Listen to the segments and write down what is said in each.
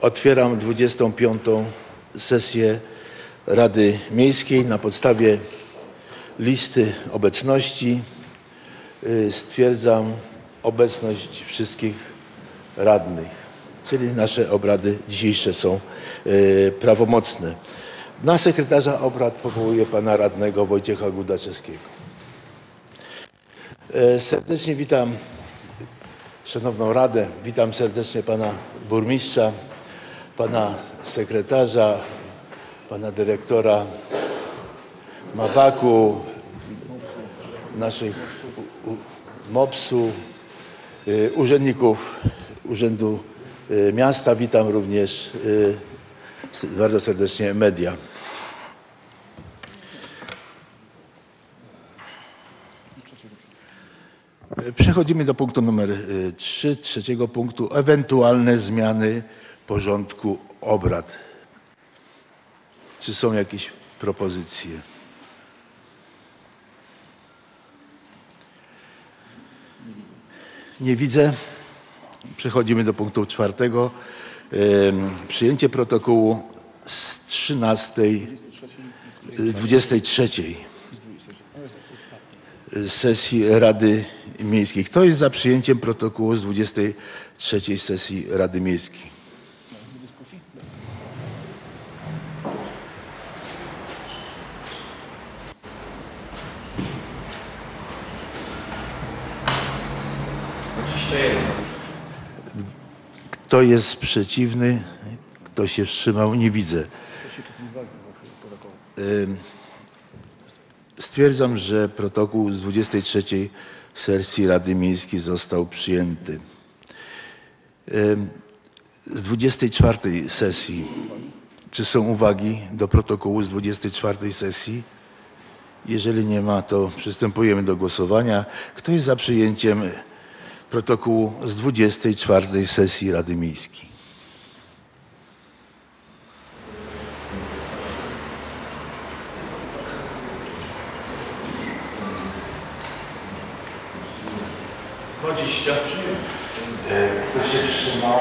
Otwieram 25. sesję Rady Miejskiej. Na podstawie listy obecności y, stwierdzam obecność wszystkich radnych, czyli nasze obrady dzisiejsze są y, prawomocne. Na sekretarza obrad powołuję pana radnego Wojciecha Gudaczewskiego. E, Serdecznie witam Szanowną Radę, witam serdecznie pana burmistrza, pana sekretarza, pana dyrektora Mabaku, naszych MOPS-u, y, urzędników Urzędu y, Miasta. Witam również y, bardzo serdecznie media. Przechodzimy do punktu numer 3, trzeciego punktu, ewentualne zmiany porządku obrad. Czy są jakieś propozycje? Nie widzę. Przechodzimy do punktu czwartego. Przyjęcie protokołu z 13, y, 23 sesji Rady Miejskiej. Kto jest za przyjęciem protokołu z 23 sesji Rady Miejskiej? Kto jest przeciwny? Kto się wstrzymał? Nie widzę. Stwierdzam, że protokół z 23 sesji Rady Miejskiej został przyjęty. Z 24 sesji, czy są uwagi do protokołu z 24 sesji? Jeżeli nie ma, to przystępujemy do głosowania. Kto jest za przyjęciem protokołu z 24 sesji Rady Miejskiej? Kto się wstrzymał?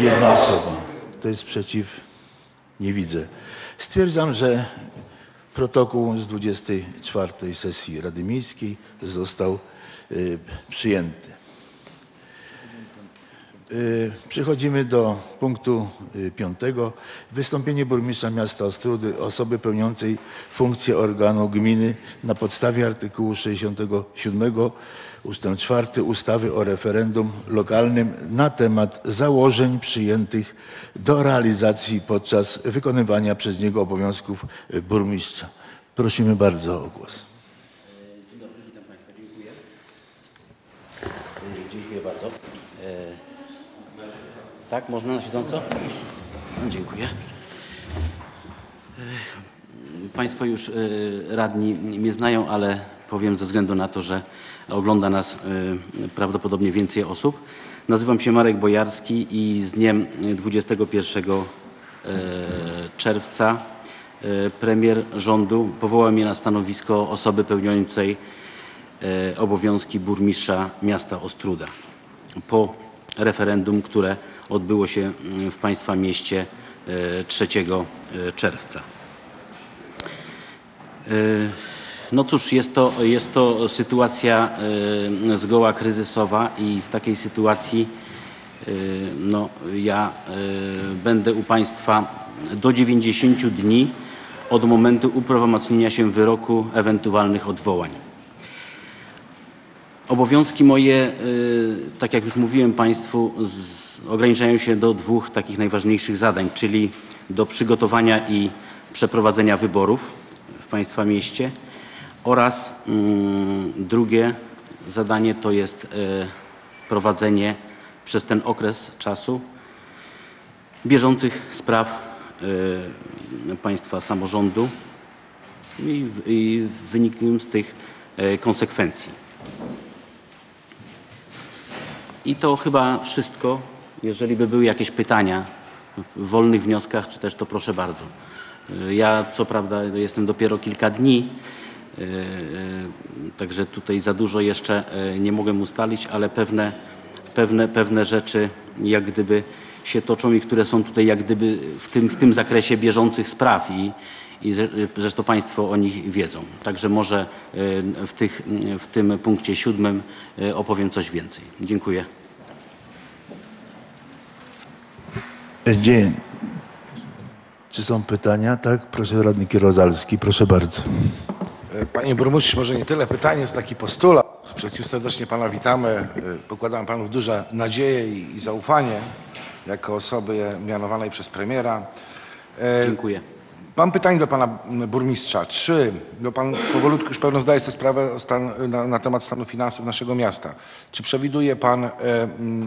Jedna osoba. Kto jest przeciw? Nie widzę. Stwierdzam, że protokół z 24 sesji Rady Miejskiej został przyjęty. Y, Przechodzimy do punktu y, piątego. Wystąpienie burmistrza miasta Ostrudy, osoby pełniącej funkcję organu gminy na podstawie artykułu 67 ust. 4 ustawy o referendum lokalnym na temat założeń przyjętych do realizacji podczas wykonywania przez niego obowiązków y, burmistrza. Prosimy bardzo o głos. Dzień dobry, witam Państwa, dziękuję. E, Dziękuję bardzo. E, Tak, można na siedząco? No, Dziękuję. E, Państwo już e, radni mnie znają, ale powiem ze względu na to, że ogląda nas e, prawdopodobnie więcej osób. Nazywam się Marek Bojarski i z dniem 21 e, czerwca premier rządu powołał mnie na stanowisko osoby pełniącej obowiązki burmistrza miasta Ostruda po referendum, które odbyło się mm, w Państwa mieście e, 3 e, czerwca. E, No cóż, jest to, jest to sytuacja e, zgoła kryzysowa i w takiej sytuacji e, no, ja e, będę u Państwa do 90 dni od momentu uprawomocnienia się wyroku ewentualnych odwołań. Obowiązki moje, y, tak jak już mówiłem Państwu, ograniczają się do dwóch takich najważniejszych zadań, czyli do przygotowania i przeprowadzenia wyborów w Państwa mieście oraz mm, drugie zadanie to jest y, prowadzenie przez ten okres czasu bieżących spraw y, państwa samorządu i, wynikiem z tych konsekwencji. I to chyba wszystko. Jeżeli by były jakieś pytania w wolnych wnioskach, czy też to proszę bardzo. Y, Ja co prawda jestem dopiero kilka dni, y, y, także tutaj za dużo jeszcze nie mogę ustalić, ale pewne, pewne, pewne rzeczy jak gdyby się toczą i które są tutaj jak gdyby w tym, w tym zakresie bieżących spraw i, i zre- zresztą Państwo o nich wiedzą. Także może e, w, tych, w tym punkcie siódmym e, opowiem coś więcej. Dziękuję. Dzie- Czy są pytania? Tak, proszę radny Kierozalski, proszę bardzo. Panie burmistrzu, może nie tyle pytanie, jest taki postulat. Wszystkim serdecznie pana witamy. Pokładam panu duże nadzieje i, i zaufanie jako osoby mianowanej przez premiera. E, Dziękuję. Mam pytanie do pana burmistrza. Czy, bo pan powolutku już pewno zdaje sobie sprawę stan, na, na temat stanu finansów naszego miasta. Czy przewiduje pan e,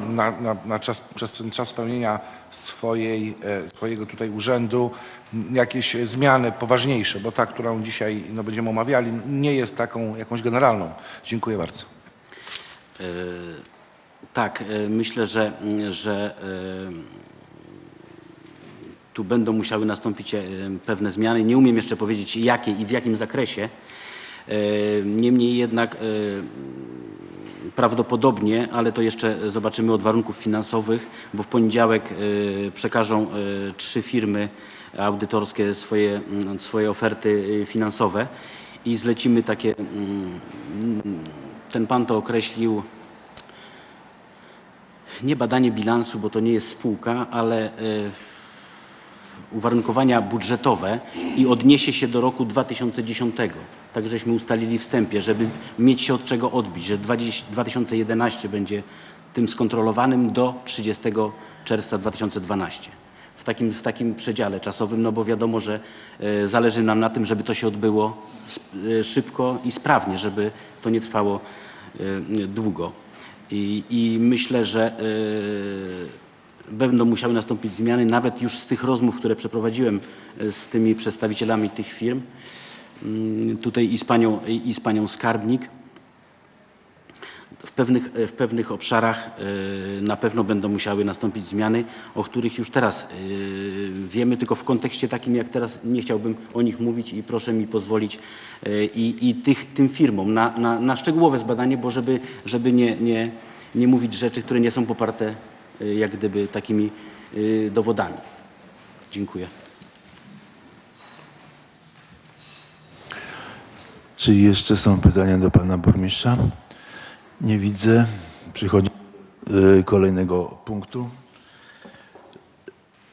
na, na, na czas, przez ten czas pełnienia swojej, e, swojego tutaj urzędu jakieś zmiany poważniejsze, bo ta, którą dzisiaj no, będziemy omawiali, nie jest taką jakąś generalną. Dziękuję bardzo. Tak, e, myślę, że, że tu będą musiały nastąpić e, pewne zmiany. Nie umiem jeszcze powiedzieć jakie i w jakim zakresie. E, Niemniej jednak e, prawdopodobnie, ale to jeszcze zobaczymy od warunków finansowych, bo w poniedziałek przekażą trzy firmy audytorskie swoje, mm, swoje oferty finansowe i zlecimy takie, mm, ten pan to określił, nie badanie bilansu, bo to nie jest spółka, ale uwarunkowania budżetowe i odniesie się do roku 2010. Tak żeśmy ustalili wstępie, żeby mieć się od czego odbić, że 20, 2011 będzie tym skontrolowanym do 30 czerwca 2012. W takim, w takim przedziale czasowym, no bo wiadomo, że e, zależy nam na tym, żeby to się odbyło e, szybko i sprawnie, żeby to nie trwało e, długo. I, i myślę, że będą musiały nastąpić zmiany, nawet już z tych rozmów, które przeprowadziłem e, z tymi przedstawicielami tych firm, mm, tutaj i z panią, i z panią skarbnik. W pewnych, w pewnych obszarach e, na pewno będą musiały nastąpić zmiany, o których już teraz e, wiemy, tylko w kontekście takim jak teraz nie chciałbym o nich mówić i proszę mi pozwolić e, i, i tych, tym firmom na, na, na szczegółowe zbadanie, bo żeby, żeby nie, nie, nie mówić rzeczy, które nie są poparte e, jak gdyby takimi e, dowodami. Dziękuję. Czy jeszcze są pytania do pana burmistrza? Nie widzę. Przychodzi do kolejnego punktu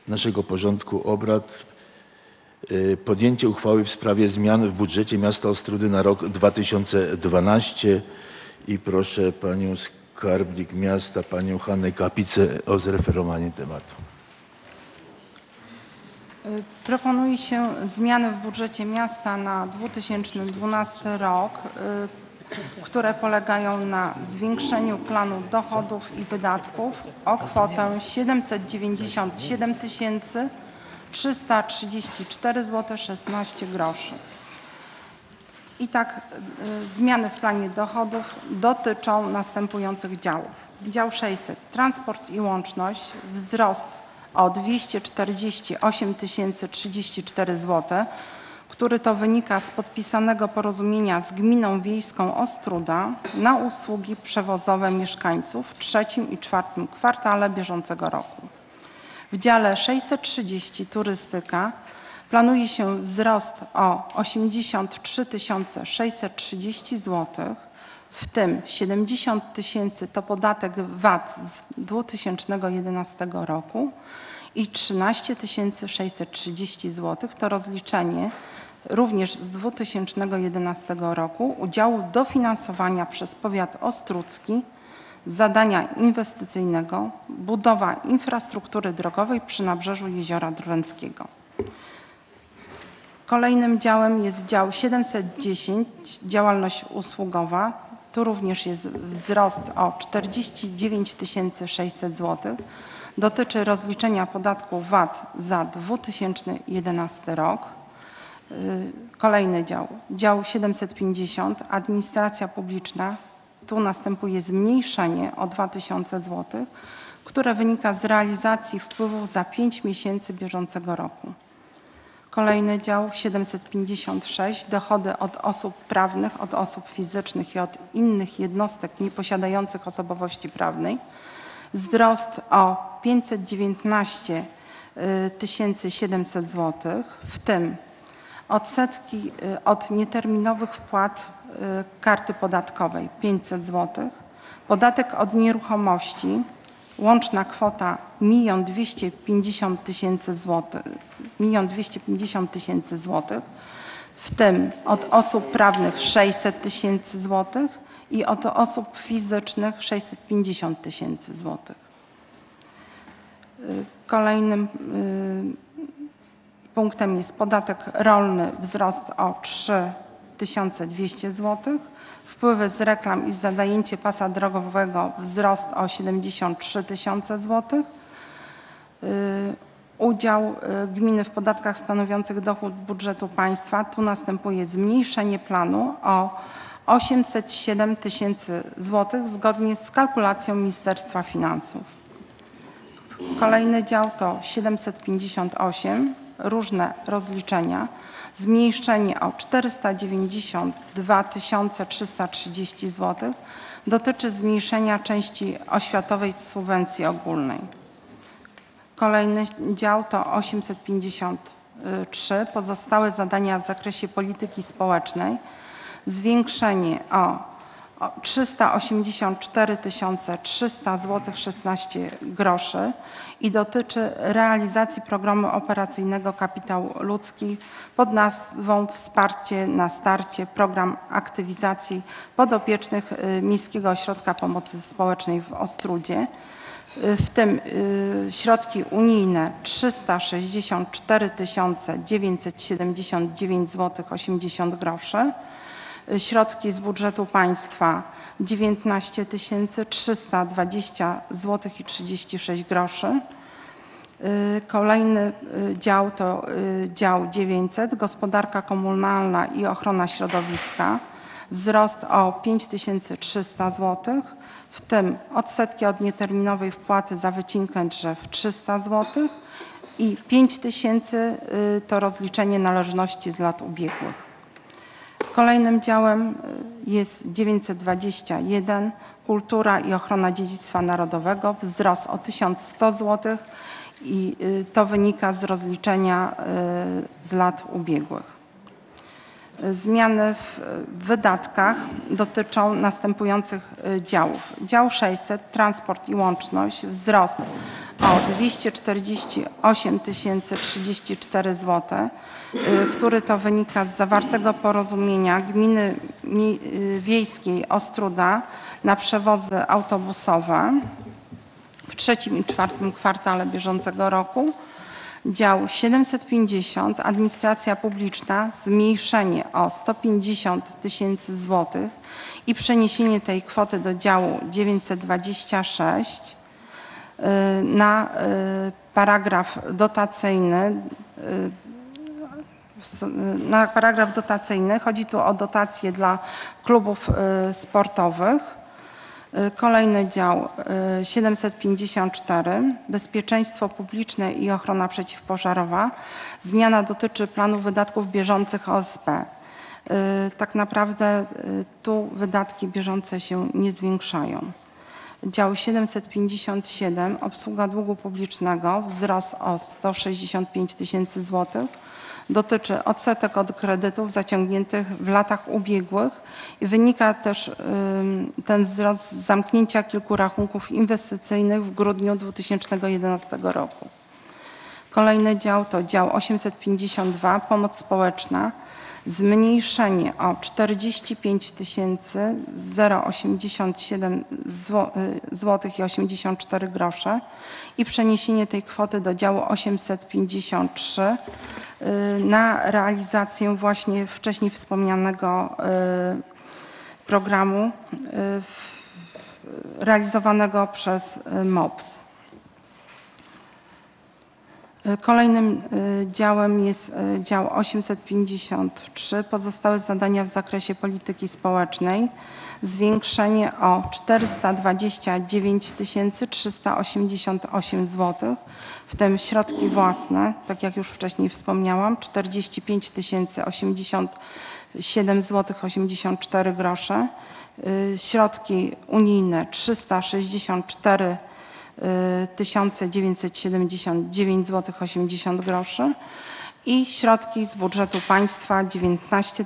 naszego porządku obrad. Y, Podjęcie uchwały w sprawie zmian w budżecie miasta Ostrudy na rok 2012 i proszę panią skarbnik miasta, panią Hannę Kapicę o zreferowanie tematu. Proponuje się zmiany w budżecie miasta na 2012 rok, y, które polegają na zwiększeniu planu dochodów i wydatków o kwotę 797 334 zł 16 groszy. I tak y, zmiany w planie dochodów dotyczą następujących działów. Dział 600 transport i łączność wzrost o 248 034 zł, który to wynika z podpisanego porozumienia z gminą wiejską Ostruda na usługi przewozowe mieszkańców w trzecim i czwartym kwartale bieżącego roku. W dziale 630 turystyka planuje się wzrost o 83 630 zł, w tym 70 tysięcy to podatek VAT z 2011 roku i 13 630 zł to rozliczenie również z 2011 roku udziału dofinansowania przez powiat ostrucki zadania inwestycyjnego budowa infrastruktury drogowej przy nabrzeżu Jeziora Drwęckiego. Kolejnym działem jest dział 710, działalność usługowa. Tu również jest wzrost o 49 600 zł. Dotyczy rozliczenia podatku VAT za 2011 rok. Y, Kolejny dział, dział 750, administracja publiczna. Tu następuje zmniejszenie o 2000 zł, które wynika z realizacji wpływów za 5 miesięcy bieżącego roku. Kolejny dział 756 dochody od osób prawnych, od osób fizycznych i od innych jednostek nieposiadających osobowości prawnej. wzrost o 519 700 zł, w tym odsetki y, od nieterminowych wpłat y, karty podatkowej 500 zł, podatek od nieruchomości, łączna kwota 1 250 tysięcy złotych, 1 250 tysięcy złotych, w tym od osób prawnych 600 tysięcy złotych i od osób fizycznych 650 tysięcy złotych. Y, Kolejnym y, punktem jest podatek rolny, wzrost o 3200 zł. Wpływy z reklam i za zajęcie pasa drogowego wzrost o 73 tysiące złotych. Y, Udział y, gminy w podatkach stanowiących dochód budżetu państwa. Tu następuje zmniejszenie planu o 807 tysięcy złotych zgodnie z kalkulacją Ministerstwa Finansów. Kolejny dział to 758, różne rozliczenia, zmniejszenie o 492 330 zł dotyczy zmniejszenia części oświatowej subwencji ogólnej. Kolejny dział to 853, pozostałe zadania w zakresie polityki społecznej, zwiększenie o 384 300 zł 16 groszy i dotyczy realizacji programu operacyjnego Kapitał Ludzki pod nazwą Wsparcie na starcie, program aktywizacji podopiecznych y, Miejskiego Ośrodka Pomocy Społecznej w Ostrudzie. Y, W tym y, środki unijne 364 979 zł 80 groszy środki z budżetu państwa 19 320 zł i 36 groszy. Y, Kolejny y, dział to y, dział 900 gospodarka komunalna i ochrona środowiska. Wzrost o 5300 zł, w tym odsetki od nieterminowej wpłaty za wycinkę drzew 300 zł i 5000 to rozliczenie należności z lat ubiegłych. Kolejnym działem y, jest 921 Kultura i ochrona dziedzictwa narodowego, wzrost o 1100 zł i y, to wynika z rozliczenia y, z lat ubiegłych. Zmiany w wydatkach dotyczą następujących działów. Dział 600 Transport i łączność wzrost o 248 034 zł, który to wynika z zawartego porozumienia gminy Mi- y, wiejskiej Ostruda na przewozy autobusowe w trzecim i czwartym kwartale bieżącego roku. Dział 750 Administracja Publiczna zmniejszenie o 150 tysięcy złotych i przeniesienie tej kwoty do działu 926 y, na y, paragraf dotacyjny y, na paragraf dotacyjny. Chodzi tu o dotacje dla klubów y, sportowych. Y, Kolejny dział y, 754 Bezpieczeństwo publiczne i ochrona przeciwpożarowa. Zmiana dotyczy planu wydatków bieżących OSP. Y, Tak naprawdę y, tu wydatki bieżące się nie zwiększają. Dział 757 Obsługa długu publicznego wzrost o 165 tysięcy złotych dotyczy odsetek od kredytów zaciągniętych w latach ubiegłych i wynika też ten wzrost z zamknięcia kilku rachunków inwestycyjnych w grudniu 2011 roku. Kolejny dział to dział 852 Pomoc społeczna. Zmniejszenie o 45 tysięcy 087 zł i 84 grosze i przeniesienie tej kwoty do działu 853 y, na realizację właśnie wcześniej wspomnianego y, programu y, realizowanego przez MOPS. Kolejnym y, działem jest y, dział 853, pozostałe zadania w zakresie polityki społecznej. Zwiększenie o 429 388 zł, w tym środki własne, tak jak już wcześniej wspomniałam, 45 087 zł 84 grosze. Środki unijne 364 1979 zł 80 groszy i środki z budżetu państwa 19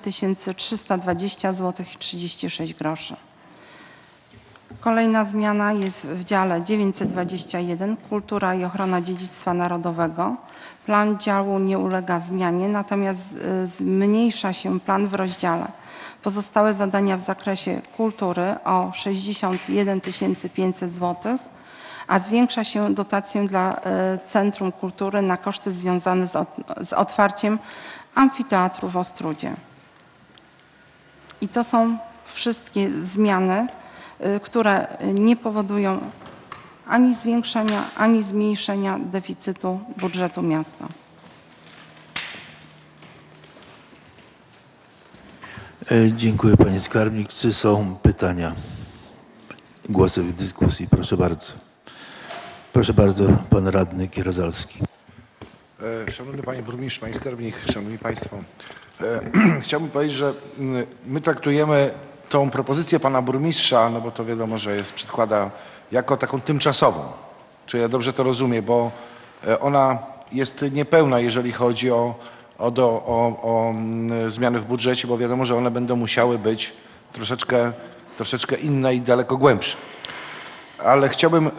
320 zł 36 groszy. Kolejna zmiana jest w dziale 921 Kultura i ochrona dziedzictwa narodowego. Plan działu nie ulega zmianie, natomiast y, zmniejsza się plan w rozdziale pozostałe zadania w zakresie kultury o 61 500 zł, a zwiększa się dotację dla y, Centrum Kultury na koszty związane z, ot- z otwarciem amfiteatru w Ostrudzie. I to są wszystkie zmiany, y, które nie powodują ani zwiększenia, ani zmniejszenia deficytu budżetu miasta. E, Dziękuję Panie Skarbnik. Czy są pytania? Głosy w dyskusji. Proszę bardzo. Proszę bardzo, Pan Radny Kierozalski. E, Szanowny Panie Burmistrz, Panie Skarbnik, Szanowni Państwo. e, Chciałbym powiedzieć, że my traktujemy tą propozycję Pana Burmistrza, no bo to wiadomo, że jest, przedkłada jako taką tymczasową. Czy ja dobrze to rozumiem, bo e, ona jest niepełna, jeżeli chodzi o, o, do, o, o zmiany w budżecie, bo wiadomo, że one będą musiały być troszeczkę, troszeczkę inne i daleko głębsze. Ale chciałbym e,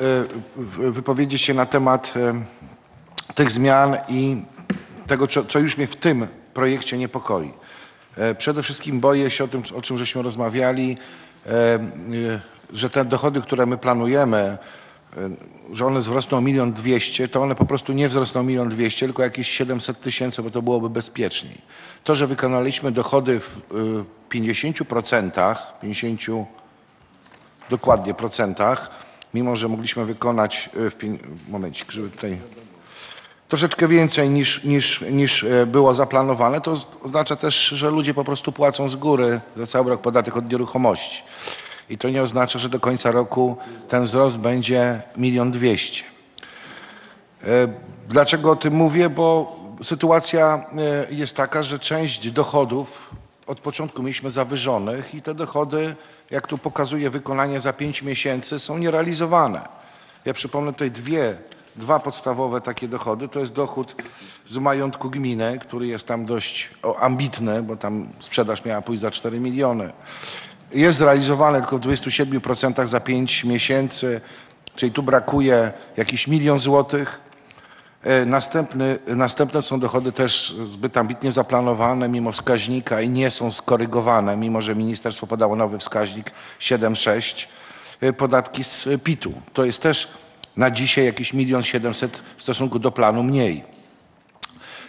wypowiedzieć się na temat e, tych zmian i tego, co, już mnie w tym projekcie niepokoi. E, Przede wszystkim boję się o tym, o czym żeśmy rozmawiali, że te dochody, które my planujemy, że one wzrosną o milion dwieście, to one po prostu nie wzrosną o milion dwieście, tylko jakieś 700 tysięcy, bo to byłoby bezpieczniej. To, że wykonaliśmy dochody w e, 50%, 50 dokładnie procentach, mimo że mogliśmy wykonać e, w momencik, żeby tutaj troszeczkę więcej niż, niż, niż e, było zaplanowane, to oznacza też, że ludzie po prostu płacą z góry za cały rok podatek od nieruchomości. I to nie oznacza, że do końca roku ten wzrost będzie milion dwieście. E, Dlaczego o tym mówię? Bo sytuacja jest taka, że część dochodów od początku mieliśmy zawyżonych i te dochody, jak tu pokazuje wykonanie za pięć miesięcy, są nierealizowane. Ja przypomnę tutaj dwie, dwa podstawowe takie dochody. To jest dochód z majątku gminy, który jest tam dość ambitny, bo tam sprzedaż miała pójść za 4 miliony. Jest zrealizowany tylko w 27% za 5 miesięcy, czyli tu brakuje jakiś milion złotych. E, Następny, następne są dochody też zbyt ambitnie zaplanowane mimo wskaźnika i nie są skorygowane, mimo że ministerstwo podało nowy wskaźnik 7,6. E, Podatki z PIT-u. To jest też na dzisiaj jakieś milion siedemset w stosunku do planu mniej.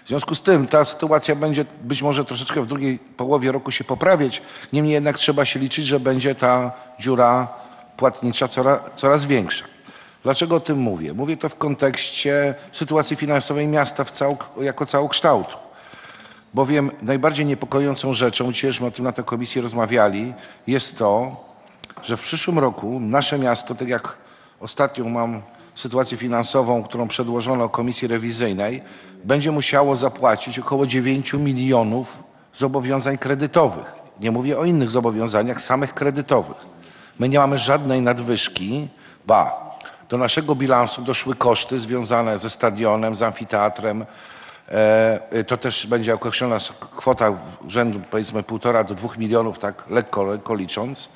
W związku z tym ta sytuacja będzie być może troszeczkę w drugiej połowie roku się poprawiać, niemniej jednak trzeba się liczyć, że będzie ta dziura płatnicza coraz, coraz większa. Dlaczego o tym mówię? Mówię to w kontekście sytuacji finansowej miasta w cał, jako całokształtu. Bowiem najbardziej niepokojącą rzeczą, dzisiejśmy o tym na tej komisji rozmawiali, jest to, że w przyszłym roku nasze miasto, tak jak ostatnią mam sytuację finansową, którą przedłożono Komisji Rewizyjnej, będzie musiało zapłacić około 9 milionów zobowiązań kredytowych. Nie mówię o innych zobowiązaniach, samych kredytowych. My nie mamy żadnej nadwyżki, ba, do naszego bilansu doszły koszty związane ze stadionem, z amfiteatrem. E, To też będzie określona kwota rzędu powiedzmy półtora do dwóch milionów, tak lekko, lekko licząc.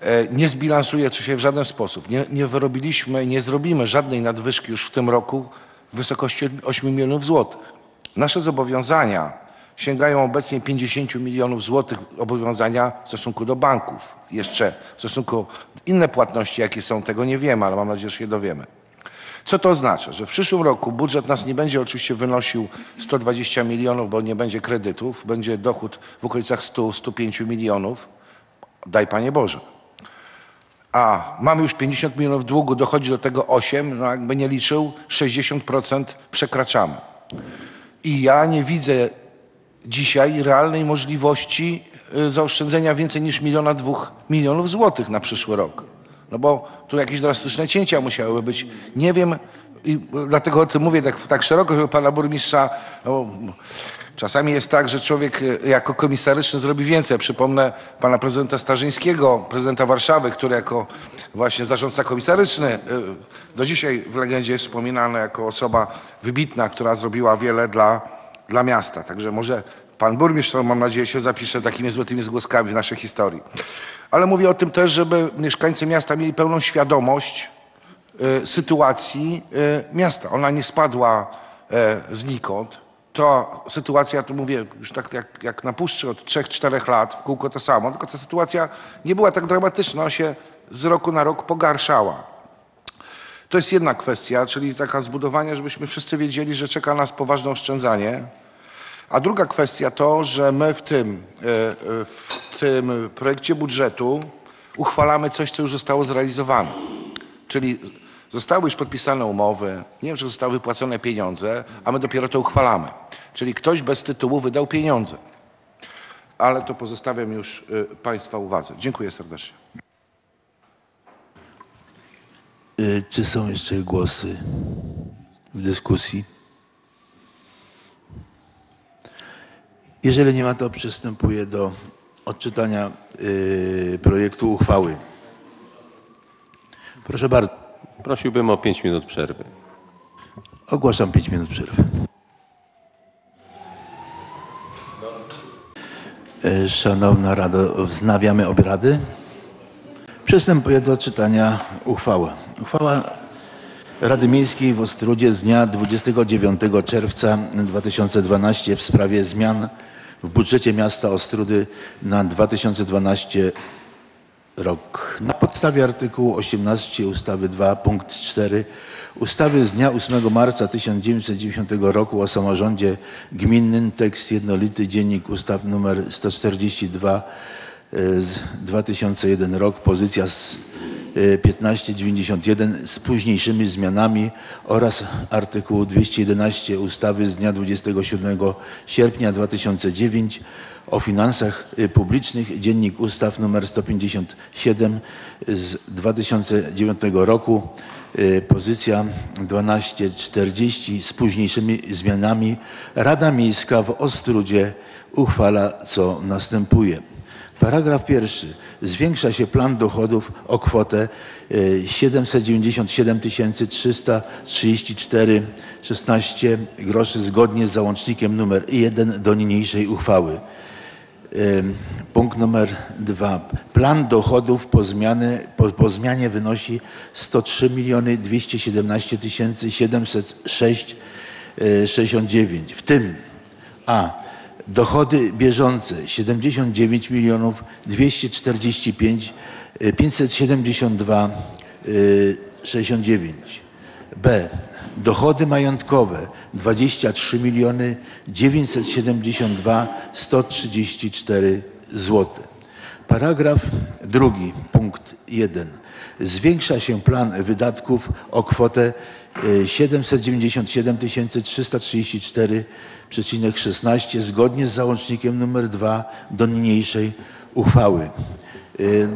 E, Nie zbilansuje to się w żaden sposób. Nie, nie wyrobiliśmy, nie zrobimy żadnej nadwyżki już w tym roku w wysokości 8 milionów złotych. Nasze zobowiązania sięgają obecnie 50 milionów złotych obowiązania w stosunku do banków. Jeszcze w stosunku inne płatności, jakie są, tego nie wiemy, ale mam nadzieję, że się dowiemy. Co to oznacza? Że w przyszłym roku budżet nas nie będzie oczywiście wynosił 120 milionów, bo nie będzie kredytów, będzie dochód w okolicach 100-105 milionów. Daj Panie Boże. A mamy już 50 milionów długu, dochodzi do tego 8, no jakby nie liczył, 60% przekraczamy. I ja nie widzę dzisiaj realnej możliwości y, zaoszczędzenia więcej niż miliona dwóch milionów złotych na przyszły rok. No bo tu jakieś drastyczne cięcia musiałyby być. Nie wiem, i dlatego o tym mówię tak, tak szeroko, żeby pana burmistrza no, Czasami jest tak, że człowiek e, jako komisaryczny zrobi więcej. Przypomnę pana prezydenta Starzyńskiego, prezydenta Warszawy, który jako właśnie zarządca komisaryczny e, do dzisiaj w legendzie jest wspominany jako osoba wybitna, która zrobiła wiele dla, dla miasta. Także może pan burmistrz, to mam nadzieję, się zapisze takimi złotymi zgłoskami w naszej historii. Ale mówię o tym też, żeby mieszkańcy miasta mieli pełną świadomość e, sytuacji e, miasta. Ona nie spadła e, znikąd. To sytuacja, tu mówię już tak jak, jak na puszczy od 3-4 lat, w kółko to samo, tylko ta sytuacja nie była tak dramatyczna, ona się z roku na rok pogarszała. To jest jedna kwestia, czyli taka zbudowanie, żebyśmy wszyscy wiedzieli, że czeka nas poważne oszczędzanie. A druga kwestia to, że my w tym, e, e, w tym projekcie budżetu uchwalamy coś, co już zostało zrealizowane. Czyli zostały już podpisane umowy, nie wiem, czy zostały wypłacone pieniądze, a my dopiero to uchwalamy. Czyli ktoś bez tytułu wydał pieniądze. Ale to pozostawiam już e, Państwa uwadze. Dziękuję serdecznie. Y, Czy są jeszcze głosy w dyskusji? Jeżeli nie ma, to przystępuję do odczytania y, projektu uchwały. Proszę bardzo, Prosiłbym o 5 minut przerwy. ogłaszam 5 minut przerwy. Y, Szanowna Rado, wznawiamy obrady. Przystępuję do czytania uchwały. Uchwała Rady Miejskiej w Ostrudzie z dnia 29 czerwca 2012 w sprawie zmian w budżecie miasta Ostrudy na 2012 rok. Na podstawie artykułu 18 ustawy 2 punkt 4 ustawy z dnia 8 marca 1990 roku o samorządzie gminnym tekst jednolity dziennik ustaw numer 142 e, z 2001 rok pozycja z 1591 z późniejszymi zmianami oraz artykułu 211 ustawy z dnia 27 sierpnia 2009 o finansach publicznych, dziennik ustaw nr 157 z 2009 roku, y, pozycja 1240 z późniejszymi zmianami. Rada Miejska w Ostrudzie uchwala, co następuje. Paragraf pierwszy. Zwiększa się plan dochodów o kwotę y, 797 334 16 groszy zgodnie z załącznikiem nr 1 do niniejszej uchwały. Punkt numer dwa. Plan dochodów po, zmiany, po, po zmianie wynosi 103 miliony 217 706 y, 69. W tym a. Dochody bieżące 79 milionów 245 y, 572 y, 69. B. Dochody majątkowe 23 miliony 972 134 zł. Paragraf drugi, punkt 1. Zwiększa się plan wydatków o kwotę 797 334,16 zgodnie z załącznikiem nr 2 do niniejszej uchwały.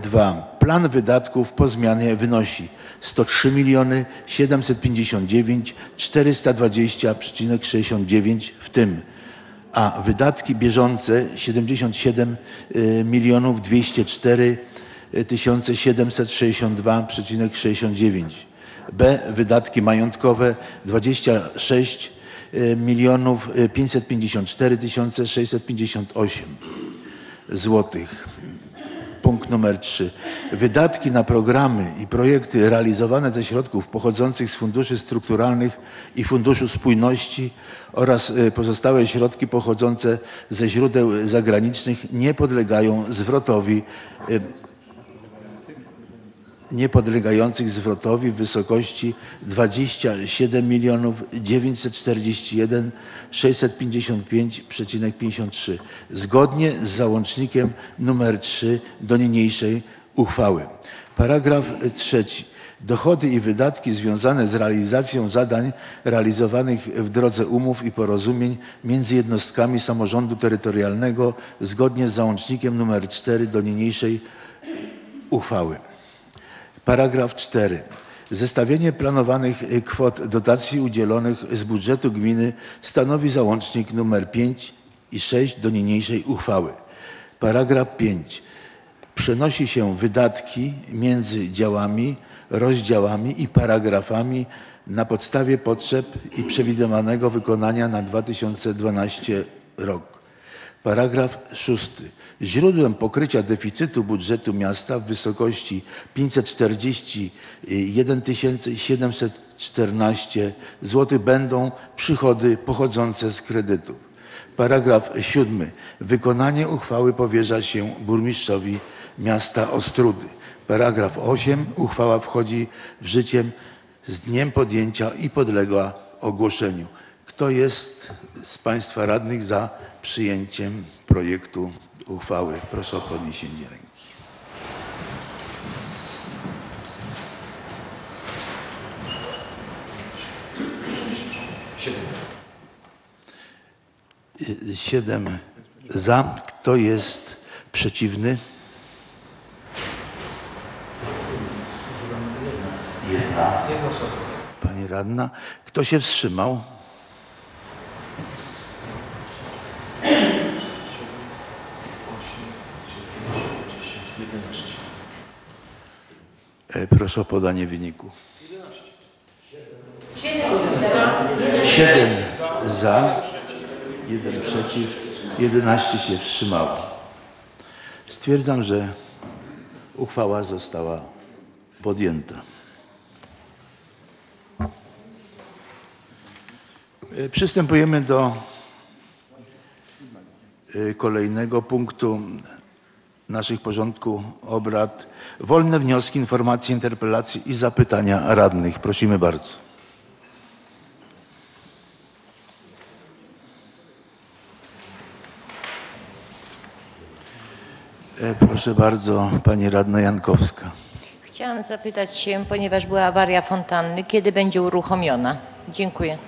2. Plan wydatków po zmianie wynosi 103 miliony 759 420,69 w tym a wydatki bieżące 77 y, milionów 204 762,69 b wydatki majątkowe 26 y, milionów y, 554 658 złotych. Punkt numer 3. Wydatki na programy i projekty realizowane ze środków pochodzących z funduszy strukturalnych i Funduszu Spójności oraz y, pozostałe środki pochodzące ze źródeł zagranicznych nie podlegają zwrotowi niepodlegających zwrotowi w wysokości 27 milionów 941 655,53 zgodnie z załącznikiem nr 3 do niniejszej uchwały. Paragraf trzeci. Dochody i wydatki związane z realizacją zadań realizowanych w drodze umów i porozumień między jednostkami samorządu terytorialnego zgodnie z załącznikiem nr 4 do niniejszej uchwały. Paragraf 4. Zestawienie planowanych y, kwot dotacji udzielonych z budżetu gminy stanowi załącznik nr 5 i 6 do niniejszej uchwały. Paragraf 5. Przenosi się wydatki między działami, rozdziałami i paragrafami na podstawie potrzeb i przewidywanego wykonania na 2012 rok. Paragraf szósty. Źródłem pokrycia deficytu budżetu miasta w wysokości 541 714 zł będą przychody pochodzące z kredytów. Paragraf siódmy. Wykonanie uchwały powierza się burmistrzowi miasta Ostrudy. Paragraf 8. Uchwała wchodzi w życie z dniem podjęcia i podlega ogłoszeniu. Kto jest z Państwa radnych za przyjęciem projektu uchwały? Proszę o podniesienie ręki. Siedem za. Kto jest przeciwny? Jedna. Pani radna. Kto się wstrzymał? Proszę o podanie wyniku. Siedem za, jeden przeciw, 11 się wstrzymało. Stwierdzam, że uchwała została podjęta. E, Przystępujemy do e, kolejnego punktu naszych porządku obrad. Wolne wnioski, informacje, interpelacje i zapytania radnych. Prosimy bardzo. E, Proszę bardzo, pani radna Jankowska. Chciałam zapytać się, ponieważ była awaria fontanny, kiedy będzie uruchomiona? Dziękuję.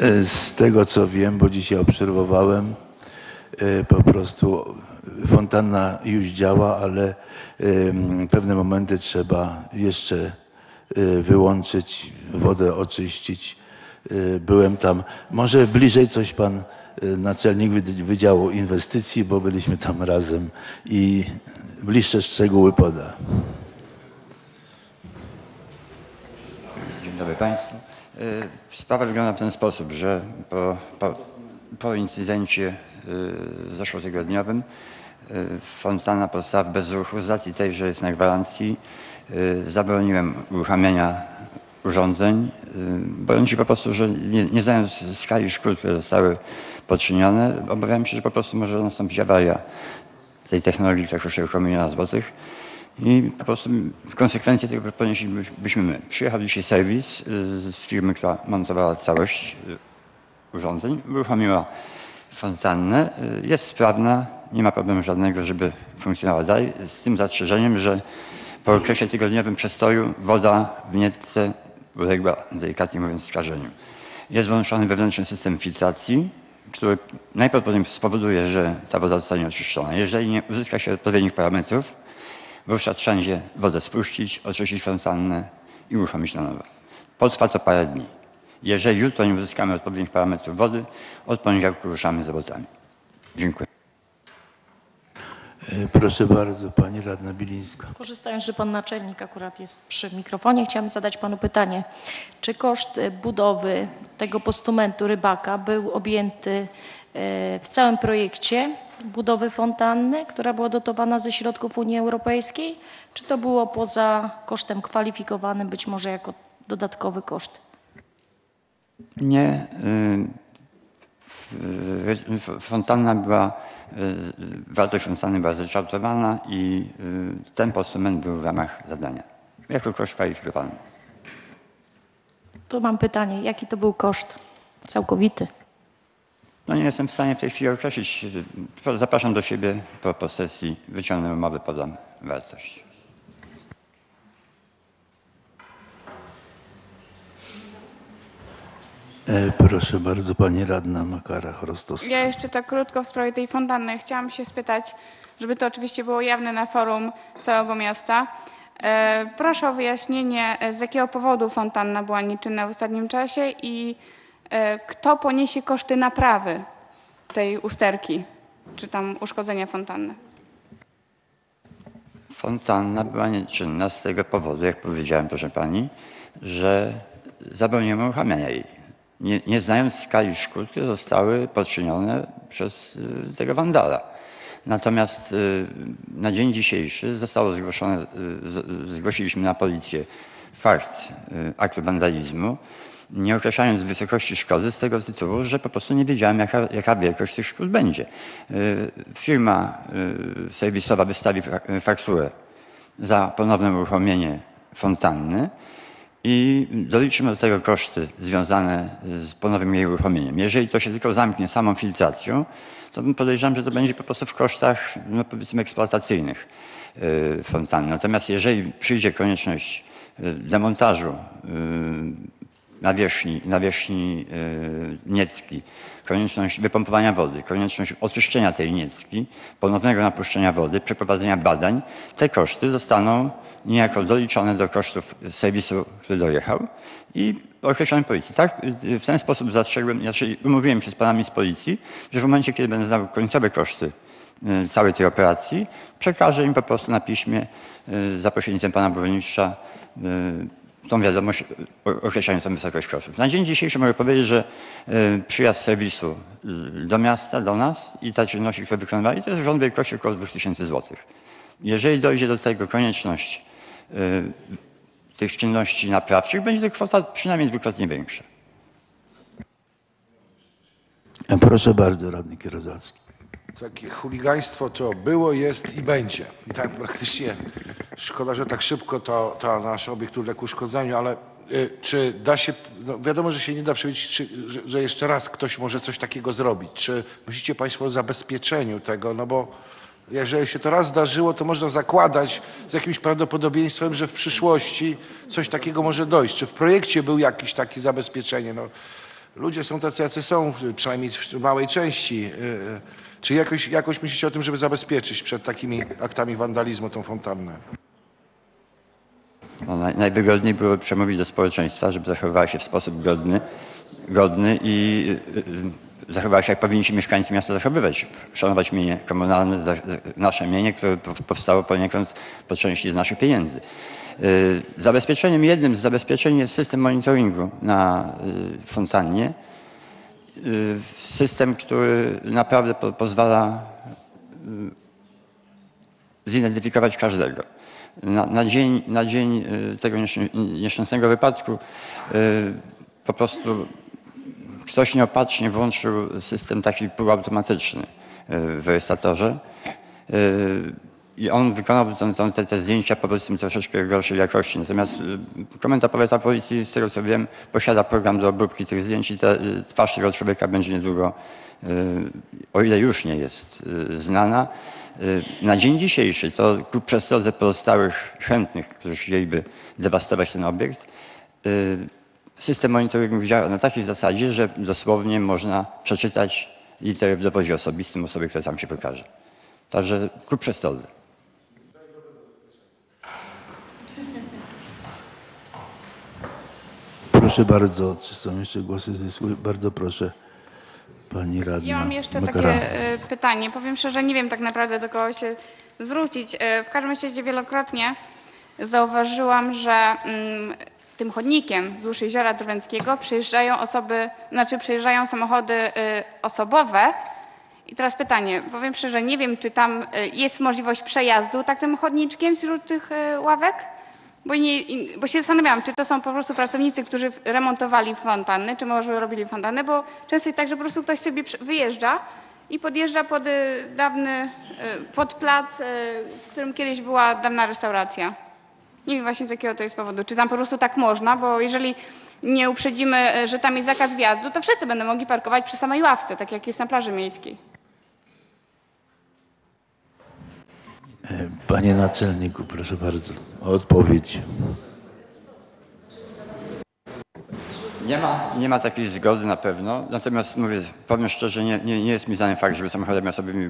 E, Z tego co wiem, bo dzisiaj obserwowałem, po prostu fontanna już działa, ale em, pewne momenty trzeba jeszcze e, wyłączyć, wodę oczyścić. Byłem tam. Może bliżej coś pan naczelnik Wyd- Wydziału Inwestycji, bo byliśmy tam razem i bliższe szczegóły poda. Dzień dobry Państwu. Y, Sprawa wygląda w ten sposób, że po, po, po incydencie y, zeszłotygodniowym y, fontana pozostała w bezruchu. Z racji tej, że jest na gwarancji, y, zabroniłem uruchamiania urządzeń, y, bojąc się po prostu, że nie, nie znając skali szkód, które zostały poczynione, obawiałem się, że po prostu może nastąpić awaria tej technologii, która kosztuje około miliona złotych. I po prostu w konsekwencji tego ponieślibyśmy my. Przyjechał dzisiaj serwis z firmy, która montowała całość urządzeń, uruchomiła fontannę. Y, Jest sprawna, nie ma problemu żadnego, żeby funkcjonowała dalej, z tym zastrzeżeniem, że po okresie tygodniowym przestoju woda w nietce uległa, delikatnie mówiąc, skażeniu. Jest włączony wewnętrzny system filtracji, który najprawdopodobniej spowoduje, że ta woda zostanie oczyszczona. Jeżeli nie uzyska się odpowiednich parametrów, wówczas trzeba wodę spuścić, oczyścić fontannę i uruchomić na nowo. Potrwa to parę dni. Jeżeli jutro nie uzyskamy odpowiednich parametrów wody, od poniedziałku ruszamy z robotami. Dziękuję. E, Proszę bardzo, pani radna Bilińska. Korzystając, że pan naczelnik akurat jest przy mikrofonie, chciałam zadać panu pytanie. Czy koszt e, budowy tego postumentu rybaka był objęty e, w całym projekcie budowy fontanny, która była dotowana ze środków Unii Europejskiej? Czy to było poza kosztem kwalifikowanym, być może jako dodatkowy koszt? Nie. y, Fontanna była, y, wartość fontanny była zryczałtowana i y, ten postument był w ramach zadania. Jako koszt kwalifikowany. To mam pytanie, jaki to był koszt całkowity? No nie jestem w stanie w tej chwili określić. Zapraszam do siebie po, po sesji, wyciągnę umowę, podam wartość. Proszę bardzo, pani radna Makara Chorostowska. Ja jeszcze tak krótko w sprawie tej fontanny. Chciałam się spytać, żeby to oczywiście było jawne na forum całego miasta. E, Proszę o wyjaśnienie, e, z jakiego powodu fontanna była nieczynna w ostatnim czasie i e, kto poniesie koszty naprawy tej usterki, czy tam uszkodzenia fontanny? Fontanna była nieczynna z tego powodu, jak powiedziałem, proszę pani, że zabroniłem uruchamiania jej. Nie, nie znając skali szkód, które zostały poczynione przez y, tego wandala. Natomiast y, na dzień dzisiejszy zostało zgłoszone, y, zgłosiliśmy na policję fakt aktu wandalizmu, nie określając wysokości szkody z tego tytułu, że po prostu nie wiedziałem, jaka, jaka wielkość tych szkód będzie. Firma serwisowa wystawi fa- fakturę za ponowne uruchomienie fontanny i doliczymy do tego koszty związane z ponownym jej uruchomieniem. Jeżeli to się tylko zamknie samą filtracją, to podejrzewam, że to będzie po prostu w kosztach, no powiedzmy, eksploatacyjnych y, fontanny. Natomiast jeżeli przyjdzie konieczność y, demontażu y, nawierzchni, nawierzchni y, niecki, konieczność wypompowania wody, konieczność oczyszczenia tej niecki, ponownego napuszczenia wody, przeprowadzenia badań, te koszty zostaną niejako doliczone do kosztów serwisu, który dojechał i określone policji. Tak, w ten sposób zastrzegłem, znaczy umówiłem się z panami z policji, że w momencie, kiedy będę znał końcowe koszty y, całej tej operacji, przekażę im po prostu na piśmie y, za pośrednictwem pana burmistrza tą wiadomość określającą wysokość kosztów. Na dzień dzisiejszy mogę powiedzieć, że y, przyjazd serwisu y, do miasta, do nas i te czynności, które wykonywali, to jest rząd wielkości około 2000 zł. Jeżeli dojdzie do tego konieczność y, tych czynności naprawczych, będzie to kwota przynajmniej dwukrotnie większa. Proszę bardzo, radny Kierozacki. Takie chuligaństwo to było, jest i będzie. I tak praktycznie szkoda, że tak szybko to, to nasz obiekt uległ uszkodzeniu, ale y, czy da się, no wiadomo, że się nie da przewidzieć, czy, że, że jeszcze raz ktoś może coś takiego zrobić. Czy myślicie Państwo o zabezpieczeniu tego? No bo jeżeli się to raz zdarzyło, to można zakładać z jakimś prawdopodobieństwem, że w przyszłości coś takiego może dojść. Czy w projekcie był jakiś taki zabezpieczenie? No, ludzie są tacy, jacy są, przynajmniej w małej części. Y, y, Czy jakoś, jakoś myślicie o tym, żeby zabezpieczyć przed takimi aktami wandalizmu tą fontannę? No, naj, najwygodniej było przemówić do społeczeństwa, żeby zachowywała się w sposób godny, godny i y, zachowywała się jak powinni się mieszkańcy miasta zachowywać. Szanować mienie komunalne, nasze mienie, które po- powstało poniekąd po części z naszych pieniędzy. Y, Zabezpieczeniem, jednym z zabezpieczeń jest system monitoringu na y, fontannie. Y, System, który naprawdę po, pozwala zidentyfikować każdego. Na, na dzień, na dzień tego nieszczę- nieszczęsnego wypadku po prostu ktoś nieopatrznie włączył system taki półautomatyczny w rejestratorze i on wykonał te, te zdjęcia po prostu troszeczkę gorszej jakości. Natomiast y, Komenda Powiata Policji, z tego co wiem, posiada program do obróbki tych zdjęć i te, y, twarz tego człowieka będzie niedługo, y, o ile już nie jest znana, Na dzień dzisiejszy to ku przestrodze pozostałych chętnych, którzy chcieliby dewastować ten obiekt, system monitoringu działa na takiej zasadzie, że dosłownie można przeczytać literę w dowodzie osobistym osoby, która tam się pokaże. Także ku przestrodze. Proszę bardzo, czy są jeszcze głosy zysły? Bardzo proszę, pani radna Ja mam jeszcze Makarana. takie pytanie. Powiem szczerze, nie wiem tak naprawdę do kogo się zwrócić. E, W każdym razie wielokrotnie zauważyłam, że mm, tym chodnikiem wzdłuż Jeziora Drwęckiego przejeżdżają osoby, znaczy przejeżdżają samochody e, osobowe. I teraz pytanie, powiem szczerze, nie wiem, czy tam e, jest możliwość przejazdu tak tym chodniczkiem wśród tych ławek? Bo, nie, bo się zastanawiałam, czy to są po prostu pracownicy, którzy remontowali fontanny, czy może robili fontanny, bo często jest tak, że po prostu ktoś sobie wyjeżdża i podjeżdża pod y, dawny, y, pod plac, y, w którym kiedyś była dawna restauracja. Nie wiem właśnie z jakiego to jest powodu. Czy tam po prostu tak można, bo jeżeli nie uprzedzimy, że tam jest zakaz wjazdu, to wszyscy będą mogli parkować przy samej ławce, tak jak jest na plaży miejskiej. Panie naczelniku, proszę bardzo o odpowiedź. Nie ma, nie ma takiej zgody na pewno, natomiast mówię, powiem szczerze, nie, nie, nie jest mi znany fakt, żeby samochodami osobowymi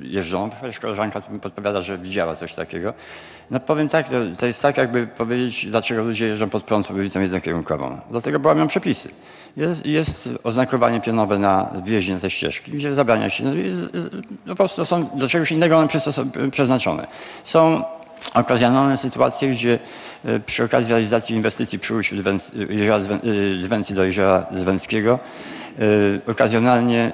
yy, jeżdżą. Przecież koleżanka podpowiada, że widziała coś takiego. No powiem tak, to, to jest tak jakby powiedzieć, dlaczego ludzie jeżdżą pod prąd ulicą jednokierunkową. Dlatego, łamią przepisy. Jest, jest oznakowanie pionowe na wjeździe na te ścieżki, gdzie zabrania się, no, z- no po prostu są do czegoś innego one przeznaczone. Są okazjonalne sytuacje, gdzie e, przy okazji realizacji inwestycji przy ujściu jeziora Zwę- e, do jeziora Zwęckiego e, okazjonalnie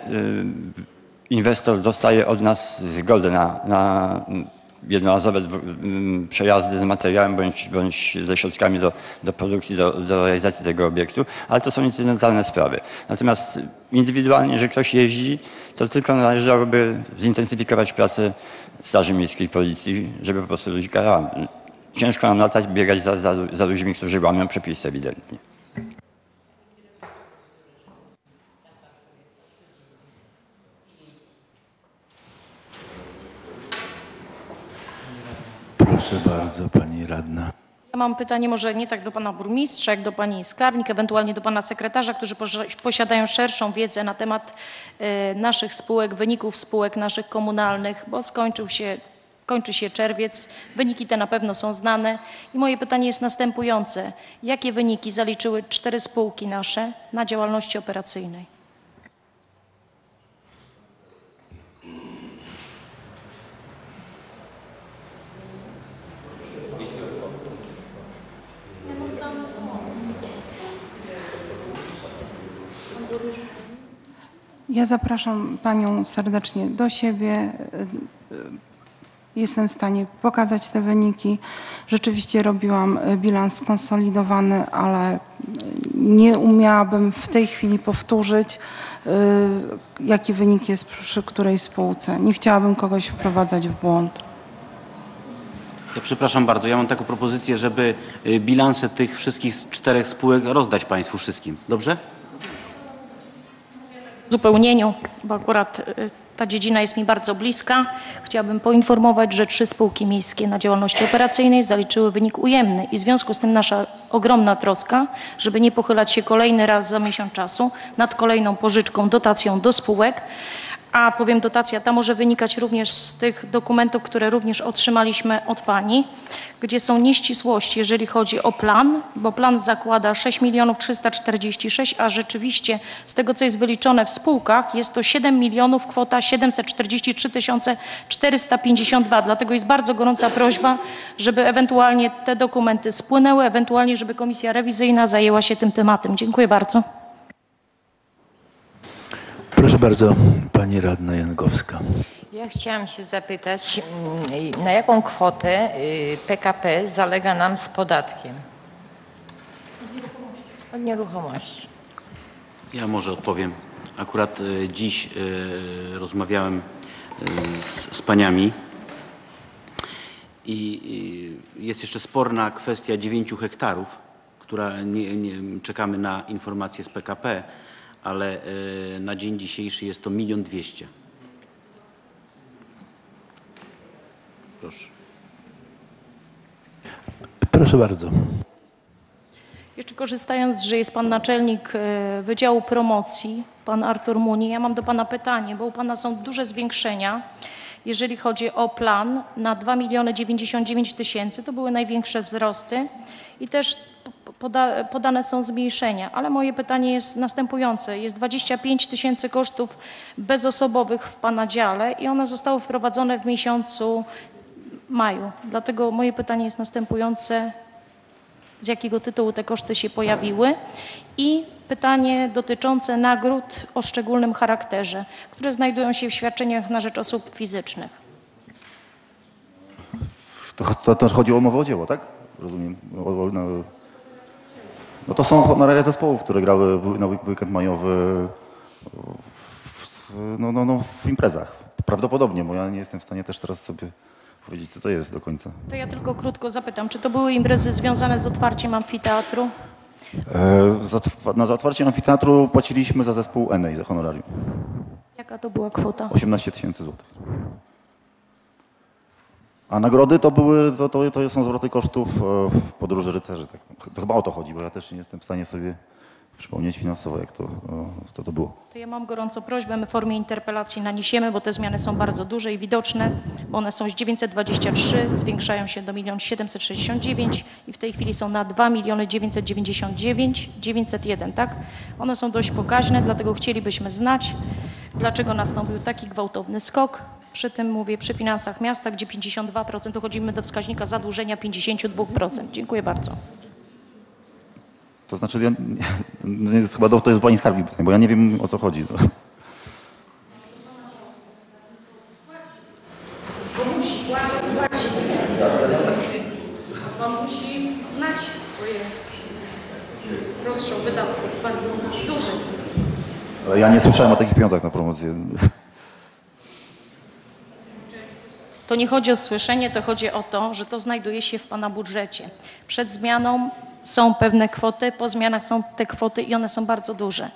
inwestor dostaje od nas zgodę na, na jednorazowe przejazdy z materiałem bądź, bądź ze środkami do, do produkcji, do, do realizacji tego obiektu, ale to są incydentalne sprawy. Natomiast indywidualnie, że ktoś jeździ, to tylko należałoby zintensyfikować pracę Straży Miejskiej Policji, żeby po prostu ludzi karała. Ciężko nam latać, biegać za, za, za ludźmi, którzy łamią przepisy ewidentnie. Proszę bardzo, pani radna. Ja mam pytanie może nie tak do pana burmistrza, jak do pani skarbnik, ewentualnie do pana sekretarza, którzy posiadają szerszą wiedzę na temat naszych spółek, wyników spółek naszych komunalnych, bo skończył się, kończy się czerwiec, wyniki te na pewno są znane i moje pytanie jest następujące. Jakie wyniki zaliczyły cztery spółki nasze na działalności operacyjnej? Ja zapraszam panią serdecznie do siebie. Jestem w stanie pokazać te wyniki. Rzeczywiście robiłam bilans skonsolidowany, ale nie umiałabym w tej chwili powtórzyć, y, jaki wynik jest przy której spółce. Nie chciałabym kogoś wprowadzać w błąd. Ja przepraszam bardzo, ja mam taką propozycję, żeby y, bilanse tych wszystkich czterech spółek rozdać Państwu wszystkim. Dobrze? Uzupełnieniu, bo akurat y, ta dziedzina jest mi bardzo bliska. Chciałabym poinformować, że trzy spółki miejskie na działalności operacyjnej zaliczyły wynik ujemny i w związku z tym nasza ogromna troska, żeby nie pochylać się kolejny raz za miesiąc czasu nad kolejną pożyczką, dotacją do spółek, a powiem dotacja ta może wynikać również z tych dokumentów, które również otrzymaliśmy od Pani, gdzie są nieścisłości, jeżeli chodzi o plan, bo plan zakłada 6 milionów 346, a rzeczywiście z tego, co jest wyliczone w spółkach, jest to 7 milionów, kwota 743 452. Dlatego jest bardzo gorąca prośba, żeby ewentualnie te dokumenty spłynęły, ewentualnie, żeby komisja rewizyjna zajęła się tym tematem. Dziękuję bardzo. Proszę bardzo, pani radna Jankowska. Ja chciałam się zapytać, mm, na jaką kwotę y, PKP zalega nam z podatkiem? Od nieruchomości. Ja może odpowiem. Akurat y, dziś y, rozmawiałem y, z, z paniami i y, jest jeszcze sporna kwestia 9 hektarów, która nie, nie, czekamy na informację z PKP, ale y, na dzień dzisiejszy jest to milion dwieście. Proszę. Proszę bardzo. Jeszcze korzystając, że jest Pan naczelnik e, Wydziału Promocji, Pan Artur Muni, ja mam do Pana pytanie, bo u Pana są duże zwiększenia, jeżeli chodzi o plan na 2 miliony 99 tysięcy, to były największe wzrosty i też poda, podane są zmniejszenia, ale moje pytanie jest następujące. Jest 25 tysięcy kosztów bezosobowych w Pana dziale i one zostały wprowadzone w miesiącu maju. Dlatego moje pytanie jest następujące z jakiego tytułu te koszty się pojawiły i pytanie dotyczące nagród o szczególnym charakterze, które znajdują się w świadczeniach na rzecz osób fizycznych. To, to też chodzi o umowę o dzieło, tak? Rozumiem. O, o, no, no to są honoraria zespołów, które grały w, na week- weekend majowy w, no, no, no, w imprezach. Prawdopodobnie, bo ja nie jestem w stanie też teraz sobie powiedzieć, co to jest do końca. To ja tylko krótko zapytam, czy to były imprezy związane z otwarciem amfiteatru? E, za, na za otwarcie amfiteatru płaciliśmy za zespół Enej, za honorarium. Jaka to była kwota? 18 tysięcy złotych. A nagrody to były, to, to, to są zwroty kosztów e, w podróży rycerzy. Tak. To chyba o to chodzi, bo ja też nie jestem w stanie sobie przypomnieć finansowo, jak to, e, to, to było. To ja mam gorącą prośbę, my w formie interpelacji naniesiemy, bo te zmiany są bardzo duże i widoczne, bo one są z 923, zwiększają się do 1 769 i w tej chwili są na 2 999 901, tak? One są dość pokaźne, dlatego chcielibyśmy znać, dlaczego nastąpił taki gwałtowny skok. Przy tym mówię przy finansach miasta, gdzie 52% dochodzimy do wskaźnika zadłużenia 52%. Dziękuję bardzo. To znaczy, ja, no nie, chyba do, to jest pani skarbnik bo ja nie wiem o co chodzi. To. Pan musi znać swoje rozstrzał wydatków, bardzo duży. Ale ja nie słyszałem o takich pieniądzach na promocję. To nie chodzi o słyszenie, to chodzi o to, że to znajduje się w Pana budżecie. Przed zmianą są pewne kwoty, po zmianach są te kwoty i one są bardzo duże.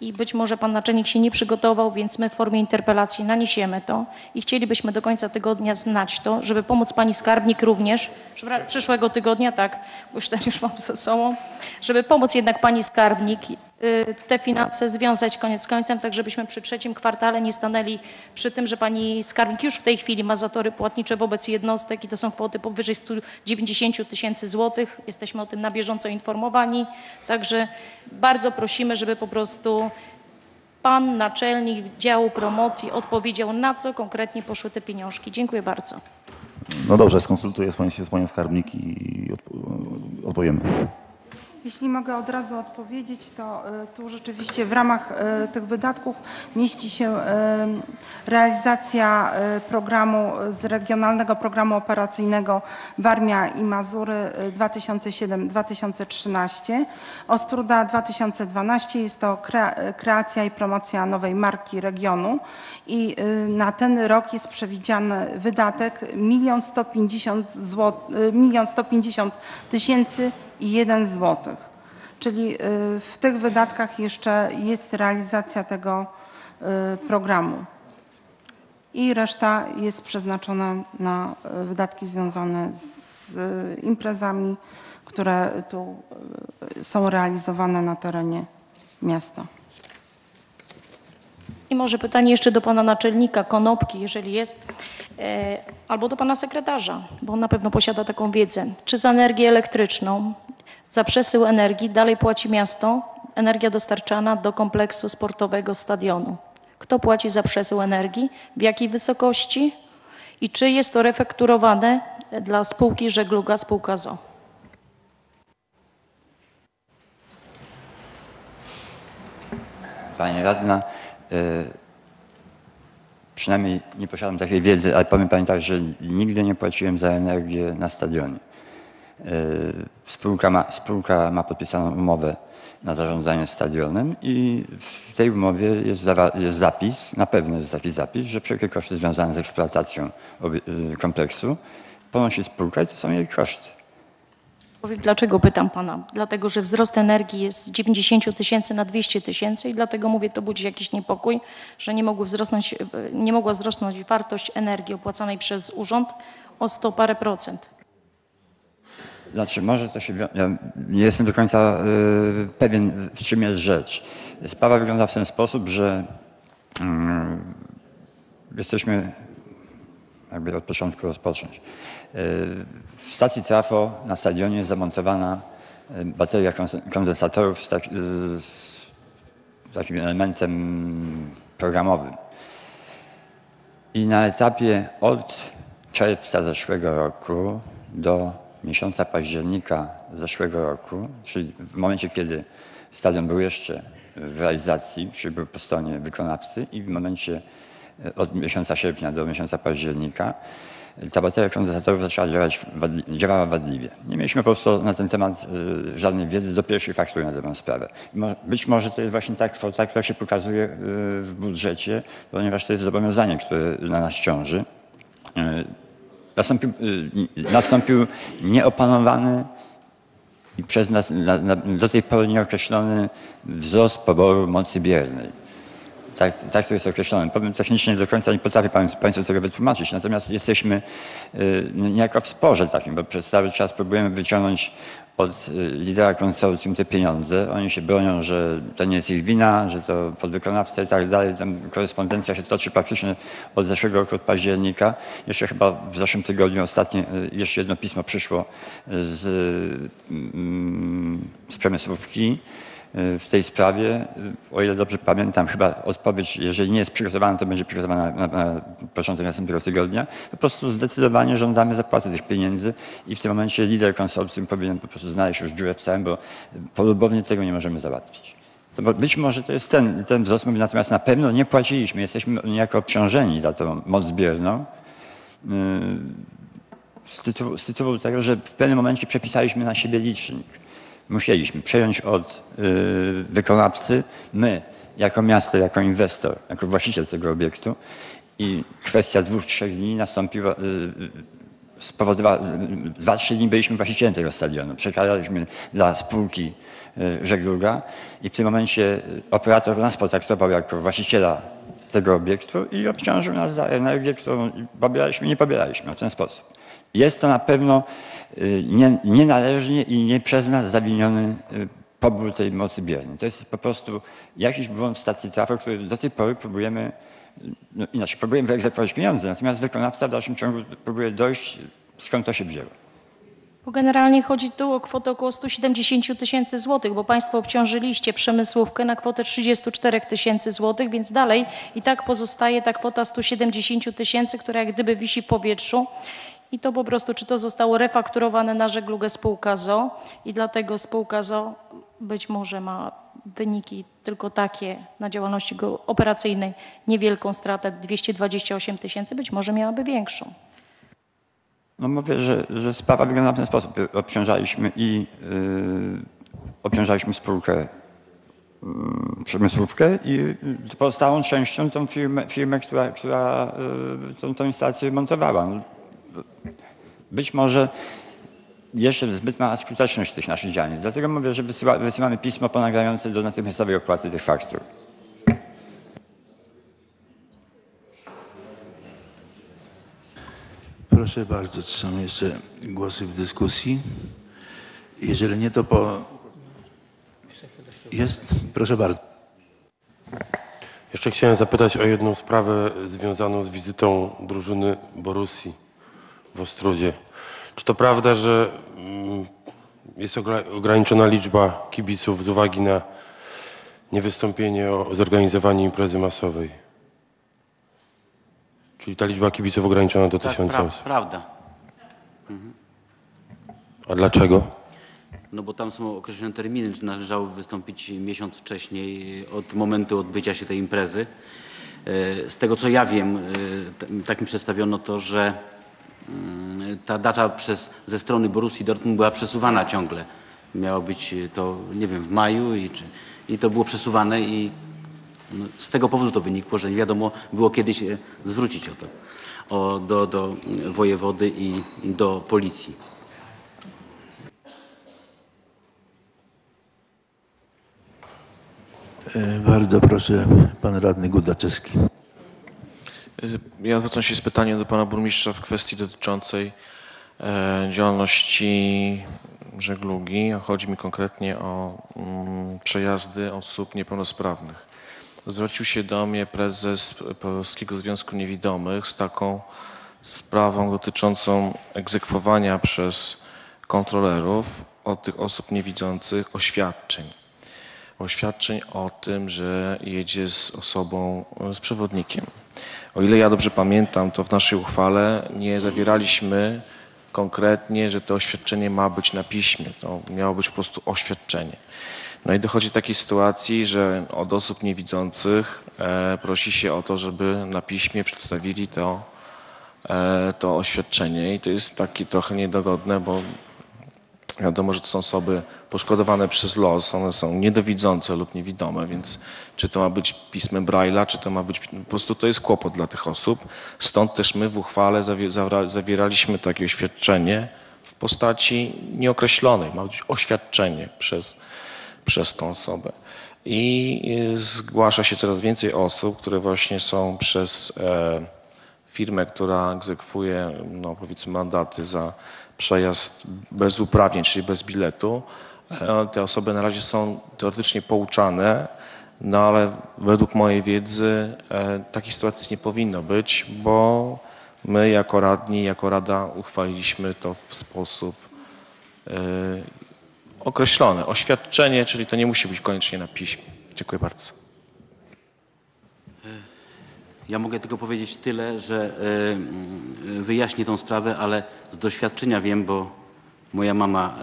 I być może Pan naczelnik się nie przygotował, więc my w formie interpelacji naniesiemy to i chcielibyśmy do końca tygodnia znać to, żeby pomóc Pani skarbnik również, przyszłego tygodnia, tak, bo już ten już mam ze sobą, żeby pomóc jednak Pani skarbnik te finanse związać koniec końcem, tak żebyśmy przy trzecim kwartale nie stanęli przy tym, że pani skarbnik już w tej chwili ma zatory płatnicze wobec jednostek i to są kwoty powyżej 190 tysięcy złotych. Jesteśmy o tym na bieżąco informowani, także bardzo prosimy, żeby po prostu pan naczelnik działu promocji odpowiedział, na co konkretnie poszły te pieniążki. Dziękuję bardzo. No dobrze, skonsultuję pani, z panią skarbnik i odp odpowiemy. Jeśli mogę od razu odpowiedzieć, to y, tu rzeczywiście w ramach y, tych wydatków mieści się y, realizacja programu z Regionalnego Programu Operacyjnego Warmia i Mazury y, 2007-2013. Ostruda 2012 jest to krea- kreacja i promocja nowej marki regionu i na ten rok jest przewidziany wydatek 1 150 milion 150 tysięcy 1 złotych. Czyli y, w tych wydatkach jeszcze jest realizacja tego y, programu. I reszta jest przeznaczona na y, wydatki związane z imprezami, które tu są realizowane na terenie miasta. I może pytanie jeszcze do pana naczelnika Konopki, jeżeli jest, e, albo do pana sekretarza, bo on na pewno posiada taką wiedzę. Czy za energię elektryczną, za przesył energii dalej płaci miasto, energia dostarczana do kompleksu sportowego stadionu? Kto płaci za przesył energii, w jakiej wysokości i czy jest to refekturowane dla spółki Żegluga, spółka ZO? Pani radna, przynajmniej nie posiadam takiej wiedzy, ale powiem Pani tak, że nigdy nie płaciłem za energię na stadionie. Y, Spółka ma, spółka ma podpisaną umowę na zarządzanie stadionem i w tej umowie jest, jest zapis, na pewno jest taki zapis, że wszelkie koszty związane z eksploatacją y, kompleksu ponosi spółka i to są jej koszty. Powiem, Dlaczego pytam pana? Dlatego, że wzrost energii jest z 90 tysięcy na 200 tysięcy i dlatego mówię, to budzi jakiś niepokój, że nie, mogły wzrosnąć, nie mogła wzrosnąć wartość energii opłacanej przez urząd o 100 parę procent. Znaczy, może to się. Ja nie jestem do końca y, pewien, w czym jest rzecz. Sprawa wygląda w ten sposób, że mm, jesteśmy. Jakby od początku rozpocząć. Y, w stacji trafo na stadionie zamontowana y, bateria kondensatorów z, tak, y, z takim elementem programowym. I na etapie od czerwca zeszłego roku do miesiąca października zeszłego roku, czyli w momencie, kiedy stadion był jeszcze w realizacji, czyli był po stronie wykonawcy i w momencie e, od miesiąca sierpnia do miesiąca października, ta bateria kondensatorów zaczęła działać, działała wadliwie. Nie mieliśmy po prostu na ten temat e, żadnej wiedzy do pierwszej faktury na tę sprawę. Być może to jest właśnie ta kwota, która się pokazuje e, w budżecie, ponieważ to jest zobowiązanie, które na nas ciąży. E, Nastąpił, y, nastąpił nieopanowany i przez nas na, na, do tej pory nieokreślony wzrost poboru mocy biernej. Tak, tak to jest określone. Powiem technicznie nie do końca nie potrafię Państwu, tego wytłumaczyć, natomiast jesteśmy y, niejako w sporze takim, bo przez cały czas próbujemy wyciągnąć od y, lidera konsorcjum te pieniądze. Oni się bronią, że to nie jest ich wina, że to podwykonawca i tak dalej. Tam korespondencja się toczy praktycznie od zeszłego roku, od października. Jeszcze chyba w zeszłym tygodniu ostatnie, y, jeszcze jedno pismo przyszło z, mm, z przemysłówki w tej sprawie. O ile dobrze pamiętam, chyba odpowiedź, jeżeli nie jest przygotowana, to będzie przygotowana na, na początek następnego tygodnia. Po prostu zdecydowanie żądamy zapłaty tych pieniędzy i w tym momencie lider konsorcjum powinien po prostu znaleźć już dziurę w całym, bo polubownie tego nie możemy załatwić. Bo być może to jest ten, ten wzrost, natomiast na pewno nie płaciliśmy. Jesteśmy niejako obciążeni za tą moc bierną y, z tytułu, z tytułu tego, że w pewnym momencie przepisaliśmy na siebie licznik. Musieliśmy przejąć od y, wykonawcy, my jako miasto, jako inwestor, jako właściciel tego obiektu i kwestia dwóch, trzech dni nastąpiła, y, y, spowodowała, dwa, trzy dni byliśmy właścicielem tego stadionu. Przekazaliśmy dla spółki żegluga i w tym momencie operator nas potraktował jako właściciela tego obiektu i obciążył nas za energię, którą pobieraliśmy, nie pobieraliśmy w ten sposób. Jest to na pewno nie, nienależnie i nie przez nas zawiniony y, pobór tej mocy biernej. To jest po prostu jakiś błąd stacji trafo, który do tej pory próbujemy, y, no inaczej, próbujemy wyegzekwować pieniądze, natomiast wykonawca w dalszym ciągu próbuje dojść, skąd to się wzięło. Bo generalnie chodzi tu o kwotę około 170 tysięcy złotych, bo Państwo obciążyliście przemysłówkę na kwotę 34 tysięcy złotych, więc dalej i tak pozostaje ta kwota 170 tysięcy, która jak gdyby wisi w powietrzu. I to po prostu, czy to zostało refakturowane na żeglugę spółka ZO i dlatego spółka ZO być może ma wyniki tylko takie na działalności operacyjnej, niewielką stratę 228 tysięcy, być może miałaby większą. No mówię, że, że sprawa wygląda w ten sposób. Obciążaliśmy i yy, obciążaliśmy spółkę yy, przemysłówkę i pozostałą częścią tą firmę, firmę która, która yy, tą, tą instalację montowała. Być może jeszcze zbyt mała skuteczność tych naszych działań. Dlatego mówię, że wysyła, wysyłamy pismo ponagrające do natychmiastowej opłaty tych faktur. Proszę bardzo, czy są jeszcze głosy w dyskusji? Jeżeli nie, to po... Jest? Proszę bardzo. Jeszcze chciałem zapytać o jedną sprawę związaną z wizytą drużyny Borussii w Ostrudzie. Czy to prawda, że mm, jest ogra- ograniczona liczba kibiców z uwagi na niewystąpienie o zorganizowanie imprezy masowej? Czyli ta liczba kibiców ograniczona do Tak, tysiąca pra- osób. prawda. A dlaczego? No bo tam są określone terminy, że należało wystąpić miesiąc wcześniej od momentu odbycia się tej imprezy. E, Z tego co ja wiem, e, tak mi przedstawiono to, że ta data przez, ze strony Borussii Dortmund była przesuwana ciągle. Miało być to, nie wiem, w maju i, czy, i to było przesuwane i no, z tego powodu to wynikło, że nie wiadomo było kiedy się zwrócić o to, o, do, do wojewody i do policji. E, Bardzo proszę, pan radny Gudaczewski. Ja zwracam się z pytaniem do pana burmistrza w kwestii dotyczącej e, działalności żeglugi. Chodzi mi konkretnie o mm, przejazdy osób niepełnosprawnych. Zwrócił się do mnie prezes Polskiego Związku Niewidomych z taką sprawą dotyczącą egzekwowania przez kontrolerów od tych osób niewidzących oświadczeń oświadczeń o tym, że jedzie z osobą, z przewodnikiem. O ile ja dobrze pamiętam, to w naszej uchwale nie zawieraliśmy konkretnie, że to oświadczenie ma być na piśmie. To miało być po prostu oświadczenie. No i dochodzi do takiej sytuacji, że od osób niewidzących e, prosi się o to, żeby na piśmie przedstawili to, e, to oświadczenie i to jest takie trochę niedogodne, bo Wiadomo, że to są osoby poszkodowane przez los, one są niedowidzące lub niewidome, więc czy to ma być pismem Braille'a, czy to ma być, po prostu to jest kłopot dla tych osób. Stąd też my w uchwale zawieraliśmy takie oświadczenie w postaci nieokreślonej, ma być oświadczenie przez, przez tą osobę. I y, zgłasza się coraz więcej osób, które właśnie są przez e, firmę, która egzekwuje, no powiedzmy, mandaty za przejazd bez uprawnień, czyli bez biletu. E, Te osoby na razie są teoretycznie pouczane, no ale według mojej wiedzy e, takiej sytuacji nie powinno być, bo my jako radni, jako rada uchwaliliśmy to w sposób e, określony. Oświadczenie, czyli to nie musi być koniecznie na piśmie. Dziękuję bardzo. Ja mogę tylko powiedzieć tyle, że wyjaśnię tą sprawę, ale z doświadczenia wiem, bo moja mama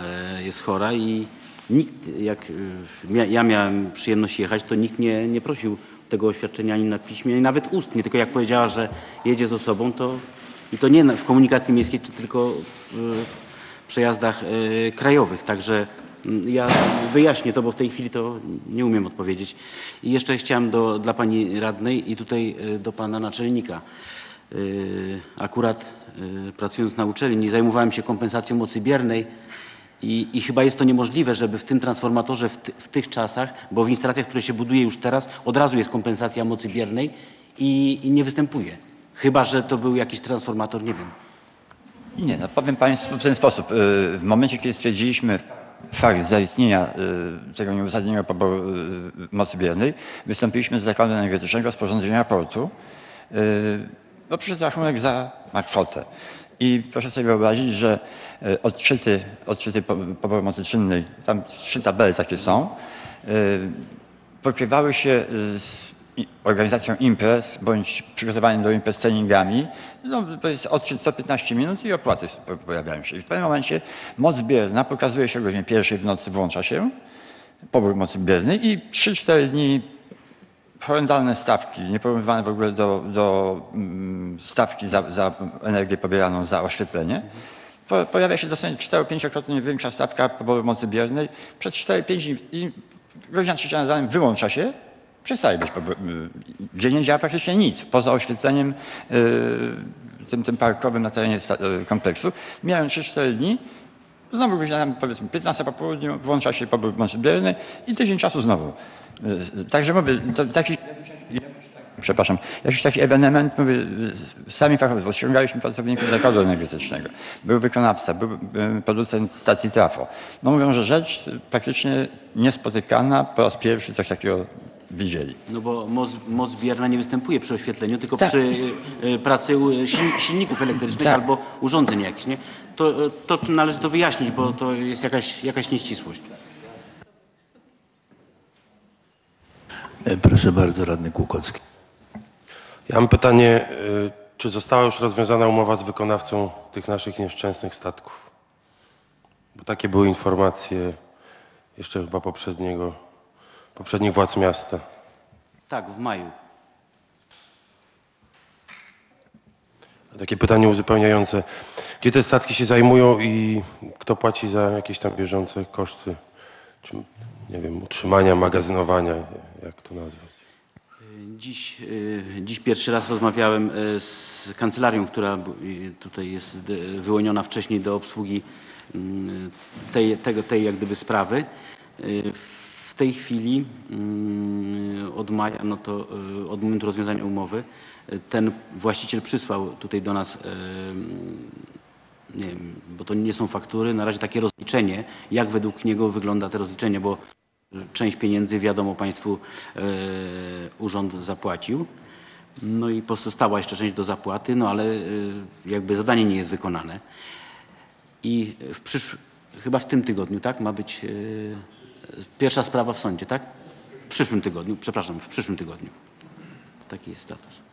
jest chora i nikt, jak y, ja miałem przyjemność jechać, to nikt nie, nie prosił tego oświadczenia ani na piśmie, ani nawet ustnie, tylko jak powiedziała, że jedzie z osobą, to i to nie w komunikacji miejskiej, czy tylko w przejazdach y, krajowych. Także mm, ja wyjaśnię to, bo w tej chwili to nie umiem odpowiedzieć. I jeszcze chciałem do, dla pani radnej i tutaj y, do pana naczelnika. Y, Akurat y, pracując na uczelni zajmowałem się kompensacją mocy biernej i, i chyba jest to niemożliwe, żeby w tym transformatorze w, ty, w tych czasach, bo w instalacjach, które się buduje już teraz, od razu jest kompensacja mocy biernej i, i nie występuje. Chyba, że to był jakiś transformator, nie wiem. Nie, no powiem Państwu w ten sposób. Y, W momencie, kiedy stwierdziliśmy fakt zaistnienia y, tego nieuzasadnionego poboru y, mocy biernej, wystąpiliśmy z Zakładu Energetycznego o sporządzenie raportu, bo przyszedł rachunek za kwotę. I proszę sobie wyobrazić, że y, odczyty, odczyty po- poboru mocy czynnej, tam trzy tabele takie są, y, pokrywały się y, z organizacją imprez bądź przygotowaniem do imprez treningami. No, to jest odczyt co 15 minut i opłaty po- pojawiają się. I w pewnym momencie moc bierna pokazuje się o godzinie pierwszej w nocy, włącza się, pobór mocy biernej i 3-4 dni horrendalne stawki, nieporównywane w ogóle do, do mm, stawki za, za energię pobieraną za oświetlenie. Po, pojawia się dosyć 4-5-krotnie większa stawka poboru mocy biernej. Przez 4-5 dni i godzina trzecia ranem wyłącza się, przestaje być y, gdzie nie działa praktycznie nic, poza oświetleniem y, tym, tym parkowym na terenie y, kompleksu. Mijają 3-4 dni, Znowu godzina powiedzmy 15 po południu, włącza się pobór mocy biernej i tydzień czasu znowu. Y, Także mówię, to taki, przepraszam, jakiś taki ewenement, mówię, y, sami fachowcy, ściągaliśmy pracowników zakładu energetycznego, był wykonawca, był y, producent stacji trafo. No mówią, że rzecz praktycznie niespotykana, po raz pierwszy coś takiego widzieli. No bo moc, moc bierna nie występuje przy oświetleniu, tylko Tak. przy y, pracy sil- silników elektrycznych Tak. albo urządzeń jakichś, nie? To, to należy to wyjaśnić, bo to jest jakaś, jakaś nieścisłość. Proszę bardzo, radny Kłukocki. Ja mam pytanie, y, czy została już rozwiązana umowa z wykonawcą tych naszych nieszczęsnych statków? Bo takie były informacje jeszcze chyba poprzedniego, poprzednich władz miasta. Tak, w maju. Takie pytanie uzupełniające. Gdzie te statki się zajmują i kto płaci za jakieś tam bieżące koszty? Czy, nie wiem, utrzymania, magazynowania, jak to nazwać? Dziś, y, dziś pierwszy raz rozmawiałem y, z kancelarią, która tutaj jest wyłoniona wcześniej do obsługi mm, tej, tego, tej jak gdyby sprawy. Y, W tej chwili mm, od maja, no to od momentu rozwiązania umowy, ten właściciel przysłał tutaj do nas bo to nie są faktury, na razie takie rozliczenie, jak według niego wygląda te rozliczenie, bo część pieniędzy, wiadomo Państwu, e, urząd zapłacił. No i pozostała jeszcze część do zapłaty, no ale e, jakby zadanie nie jest wykonane. I w przysz... chyba w tym tygodniu, tak, ma być e, pierwsza sprawa w sądzie, tak? W przyszłym tygodniu, przepraszam, w przyszłym tygodniu. Taki jest status.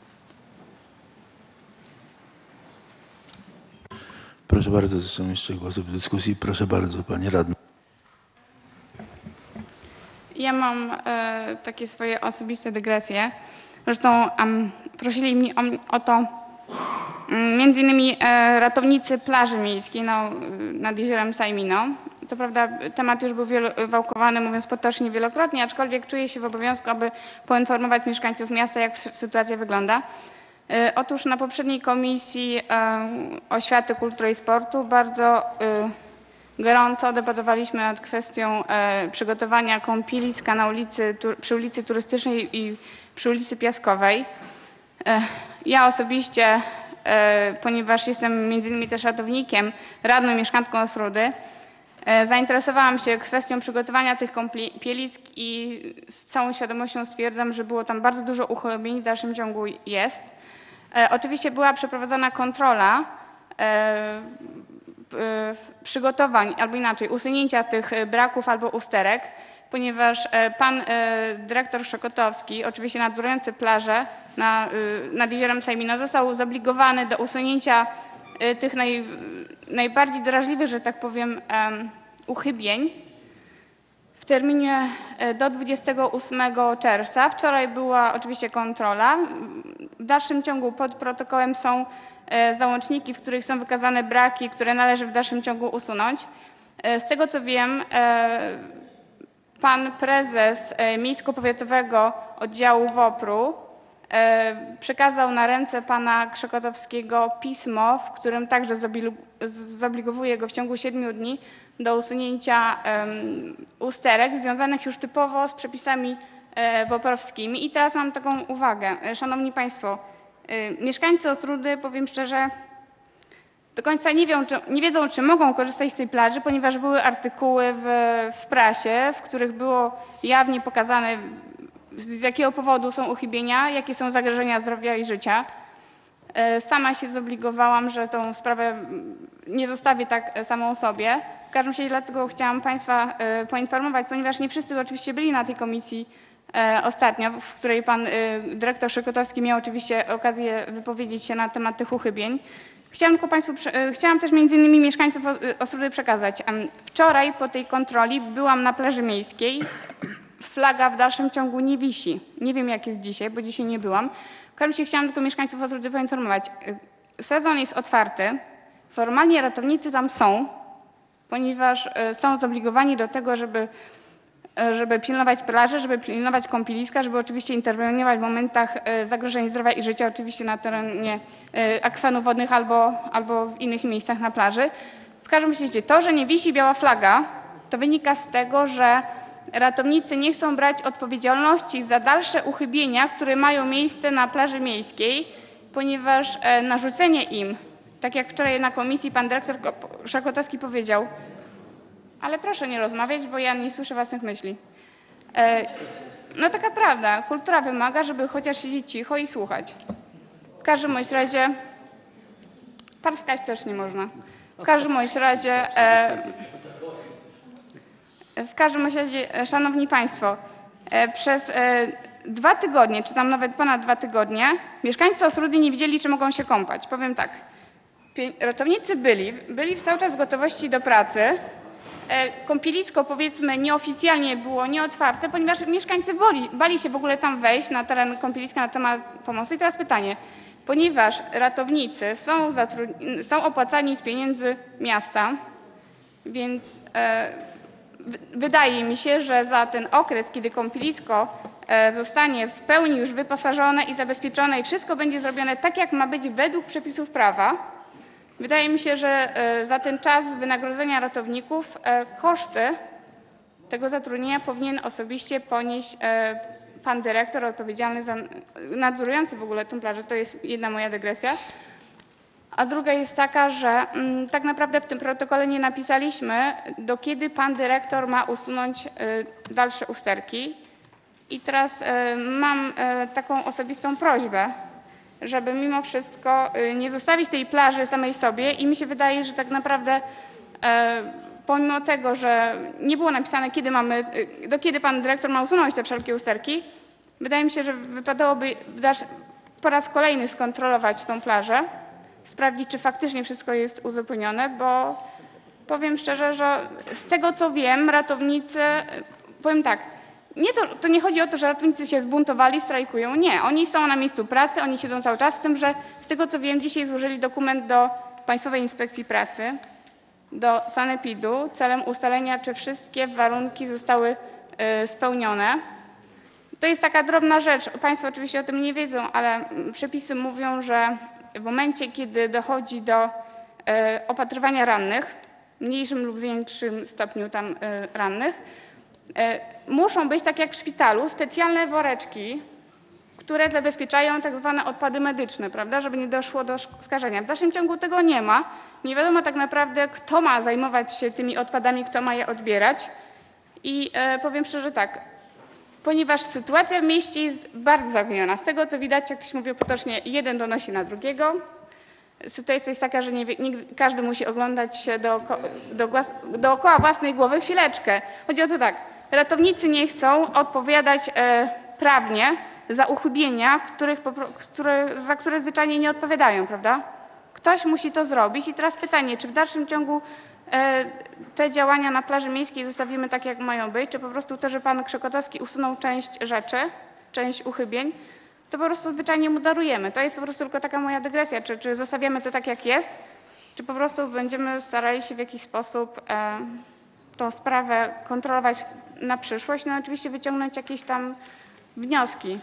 Proszę bardzo, zresztą jeszcze głosy w dyskusji. Proszę bardzo, panie radny. Ja mam e, takie swoje osobiste dygresje. Zresztą em, prosili mnie o, o to mm, między innymi e, ratownicy plaży miejskiej no, nad jeziorem Sajmino. Co prawda temat już był wałkowany, mówiąc potocznie, wielokrotnie, aczkolwiek czuję się w obowiązku, aby poinformować mieszkańców miasta, jak sytuacja wygląda. E, Otóż na poprzedniej komisji e, oświaty, kultury i sportu bardzo e, gorąco debatowaliśmy nad kwestią przygotowania kąpieliska na ulicy, przy ulicy Turystycznej i przy ulicy Piaskowej. Ja osobiście, ponieważ jestem między innymi też ratownikiem, radną mieszkanką Osrudy, zainteresowałam się kwestią przygotowania tych kąpielisk i z całą świadomością stwierdzam, że było tam bardzo dużo uchybień, w dalszym ciągu jest. E, Oczywiście była przeprowadzona kontrola e, e, przygotowań, albo inaczej, usunięcia tych braków albo usterek, ponieważ pan dyrektor Szokotowski, oczywiście nadzorujący plażę na, nad jeziorem Sajmino, został zobligowany do usunięcia tych naj, najbardziej drażliwych, że tak powiem, em, uchybień w terminie e, do 28 czerwca. Wczoraj była oczywiście kontrola. W dalszym ciągu pod protokołem są e, załączniki, w których są wykazane braki, które należy w dalszym ciągu usunąć. E, Z tego co wiem, pan prezes Miejsko-Powiatowego Oddziału WOPR-u przekazał na ręce pana Krzekotowskiego pismo, w którym także zobligowuje go w ciągu siedmiu dni do usunięcia usterek związanych już typowo z przepisami e, WOPR-owskimi. I teraz mam taką uwagę. E, Szanowni Państwo, e, mieszkańcy Ostródy, powiem szczerze, do końca nie, wią, czy, nie wiedzą, czy mogą korzystać z tej plaży, ponieważ były artykuły w, w prasie, w których było jawnie pokazane, z, z jakiego powodu są uchybienia, jakie są zagrożenia zdrowia i życia. E, Sama się zobligowałam, że tą sprawę nie zostawię tak e, samą sobie. W każdym razie dlatego chciałam Państwa e, poinformować, ponieważ nie wszyscy oczywiście byli na tej komisji e, ostatnio, w której Pan e, Dyrektor Szykotowski miał oczywiście okazję wypowiedzieć się na temat tych uchybień. Chciałam tylko Państwu, chciałam też między innymi mieszkańców O- Ostródy przekazać. Wczoraj po tej kontroli byłam na plaży miejskiej. Flaga w dalszym ciągu nie wisi. Nie wiem jak jest dzisiaj, bo dzisiaj nie byłam. W każdym razie chciałam tylko mieszkańców Ostródy poinformować. Sezon jest otwarty. Formalnie ratownicy tam są, ponieważ e, są zobligowani do tego, żeby e, żeby pilnować plaży, żeby pilnować kąpieliska, żeby oczywiście interweniować w momentach e, zagrożeń zdrowia i życia, oczywiście na terenie akwenów wodnych albo, albo w innych miejscach na plaży. W każdym razie to, że nie wisi biała flaga, to wynika z tego, że ratownicy nie chcą brać odpowiedzialności za dalsze uchybienia, które mają miejsce na plaży miejskiej, ponieważ narzucenie im, tak jak wczoraj na komisji pan dyrektor Ko- Szakotowski powiedział, ale proszę nie rozmawiać, bo ja nie słyszę własnych myśli. E, no taka prawda, kultura wymaga, żeby chociaż siedzieć cicho i słuchać. W każdym bądź razie, parskać też nie można. W każdym bądź razie, e, w każdym razie, e, szanowni państwo, przez dwa tygodnie, czy tam nawet ponad dwa tygodnie, mieszkańcy Osrudy nie wiedzieli, czy mogą się kąpać. Powiem tak, ratownicy byli, byli cały czas w gotowości do pracy, E, Kąpielisko powiedzmy nieoficjalnie było nieotwarte, ponieważ mieszkańcy boli, bali się w ogóle tam wejść na teren kąpieliska na temat pomocy. I teraz pytanie, ponieważ ratownicy są, są opłacani z pieniędzy miasta, więc e, wydaje mi się, że za ten okres, kiedy kąpielisko e, zostanie w pełni już wyposażone i zabezpieczone i wszystko będzie zrobione tak, jak ma być według przepisów prawa, Wydaje mi się, że e, za ten czas wynagrodzenia ratowników e, koszty tego zatrudnienia powinien osobiście ponieść e, pan dyrektor odpowiedzialny za nadzorujący w ogóle tę plażę. To jest jedna moja dygresja. A druga jest taka, że mm, tak naprawdę w tym protokole nie napisaliśmy, do kiedy pan dyrektor ma usunąć dalsze usterki. I teraz mam taką osobistą prośbę, żeby mimo wszystko y, nie zostawić tej plaży samej sobie. I mi się wydaje, że tak naprawdę e, pomimo tego, że nie było napisane, kiedy mamy, y, do kiedy pan dyrektor ma usunąć te wszelkie usterki, wydaje mi się, że wypadałoby po raz kolejny skontrolować tą plażę, sprawdzić, czy faktycznie wszystko jest uzupełnione, bo powiem szczerze, że z tego co wiem, ratownicy, powiem tak, nie to, to nie chodzi o to, że ratownicy się zbuntowali, strajkują. Nie, oni są na miejscu pracy, oni siedzą cały czas, z tym, że z tego co wiem, dzisiaj złożyli dokument do Państwowej Inspekcji Pracy, do Sanepidu celem ustalenia, czy wszystkie warunki zostały y, spełnione. To jest taka drobna rzecz. Państwo oczywiście o tym nie wiedzą, ale przepisy mówią, że w momencie, kiedy dochodzi do e, opatrywania rannych, mniejszym lub większym stopniu tam e, rannych, muszą być, tak jak w szpitalu, specjalne woreczki, które zabezpieczają tak zwane odpady medyczne, prawda, żeby nie doszło do skażenia. W dalszym ciągu tego nie ma. Nie wiadomo tak naprawdę, kto ma zajmować się tymi odpadami, kto ma je odbierać. I e, powiem szczerze tak, ponieważ sytuacja w mieście jest bardzo zaginiona. Z tego co widać, jak to się mówi potocznie, jeden donosi na drugiego. Sytuacja jest taka, że nie, nikt, każdy musi oglądać się do, dookoła własnej głowy chwileczkę. Chodzi o to tak, ratownicy nie chcą odpowiadać e, prawnie za uchybienia, których, które, za które zwyczajnie nie odpowiadają, prawda? Ktoś musi to zrobić i teraz pytanie, czy w dalszym ciągu e, te działania na plaży miejskiej zostawimy tak, jak mają być, czy po prostu to, że pan Krzekotowski usunął część rzeczy, część uchybień, to po prostu zwyczajnie mu darujemy. To jest po prostu tylko taka moja dygresja, czy, czy zostawiamy to tak, jak jest, czy po prostu będziemy starali się w jakiś sposób e, tą sprawę kontrolować na przyszłość, no oczywiście wyciągnąć jakieś tam wnioski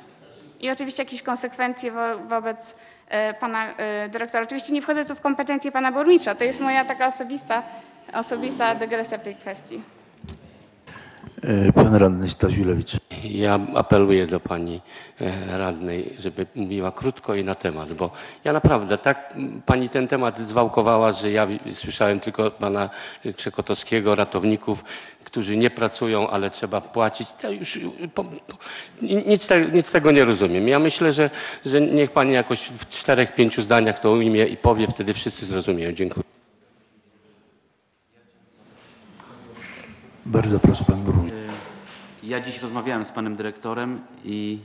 i oczywiście jakieś konsekwencje wo, wobec e, pana e, dyrektora. Oczywiście nie wchodzę tu w kompetencje pana burmistrza, to jest moja taka osobista, osobista dygresja w tej kwestii. E, Pan radny Stasiulewicz. Ja apeluję do pani radnej, żeby mówiła krótko i na temat, bo ja naprawdę tak pani ten temat zwałkowała, że ja słyszałem tylko pana Krzekotowskiego, ratowników, którzy nie pracują, ale trzeba płacić. To już, y, po, po, nic, te, nic z tego nie rozumiem. Ja myślę, że, że niech pani jakoś w czterech, pięciu zdaniach to ujmie i powie, wtedy wszyscy zrozumieją. Dziękuję. Bardzo proszę, pan burmistrz. Ja dziś rozmawiałem z panem dyrektorem i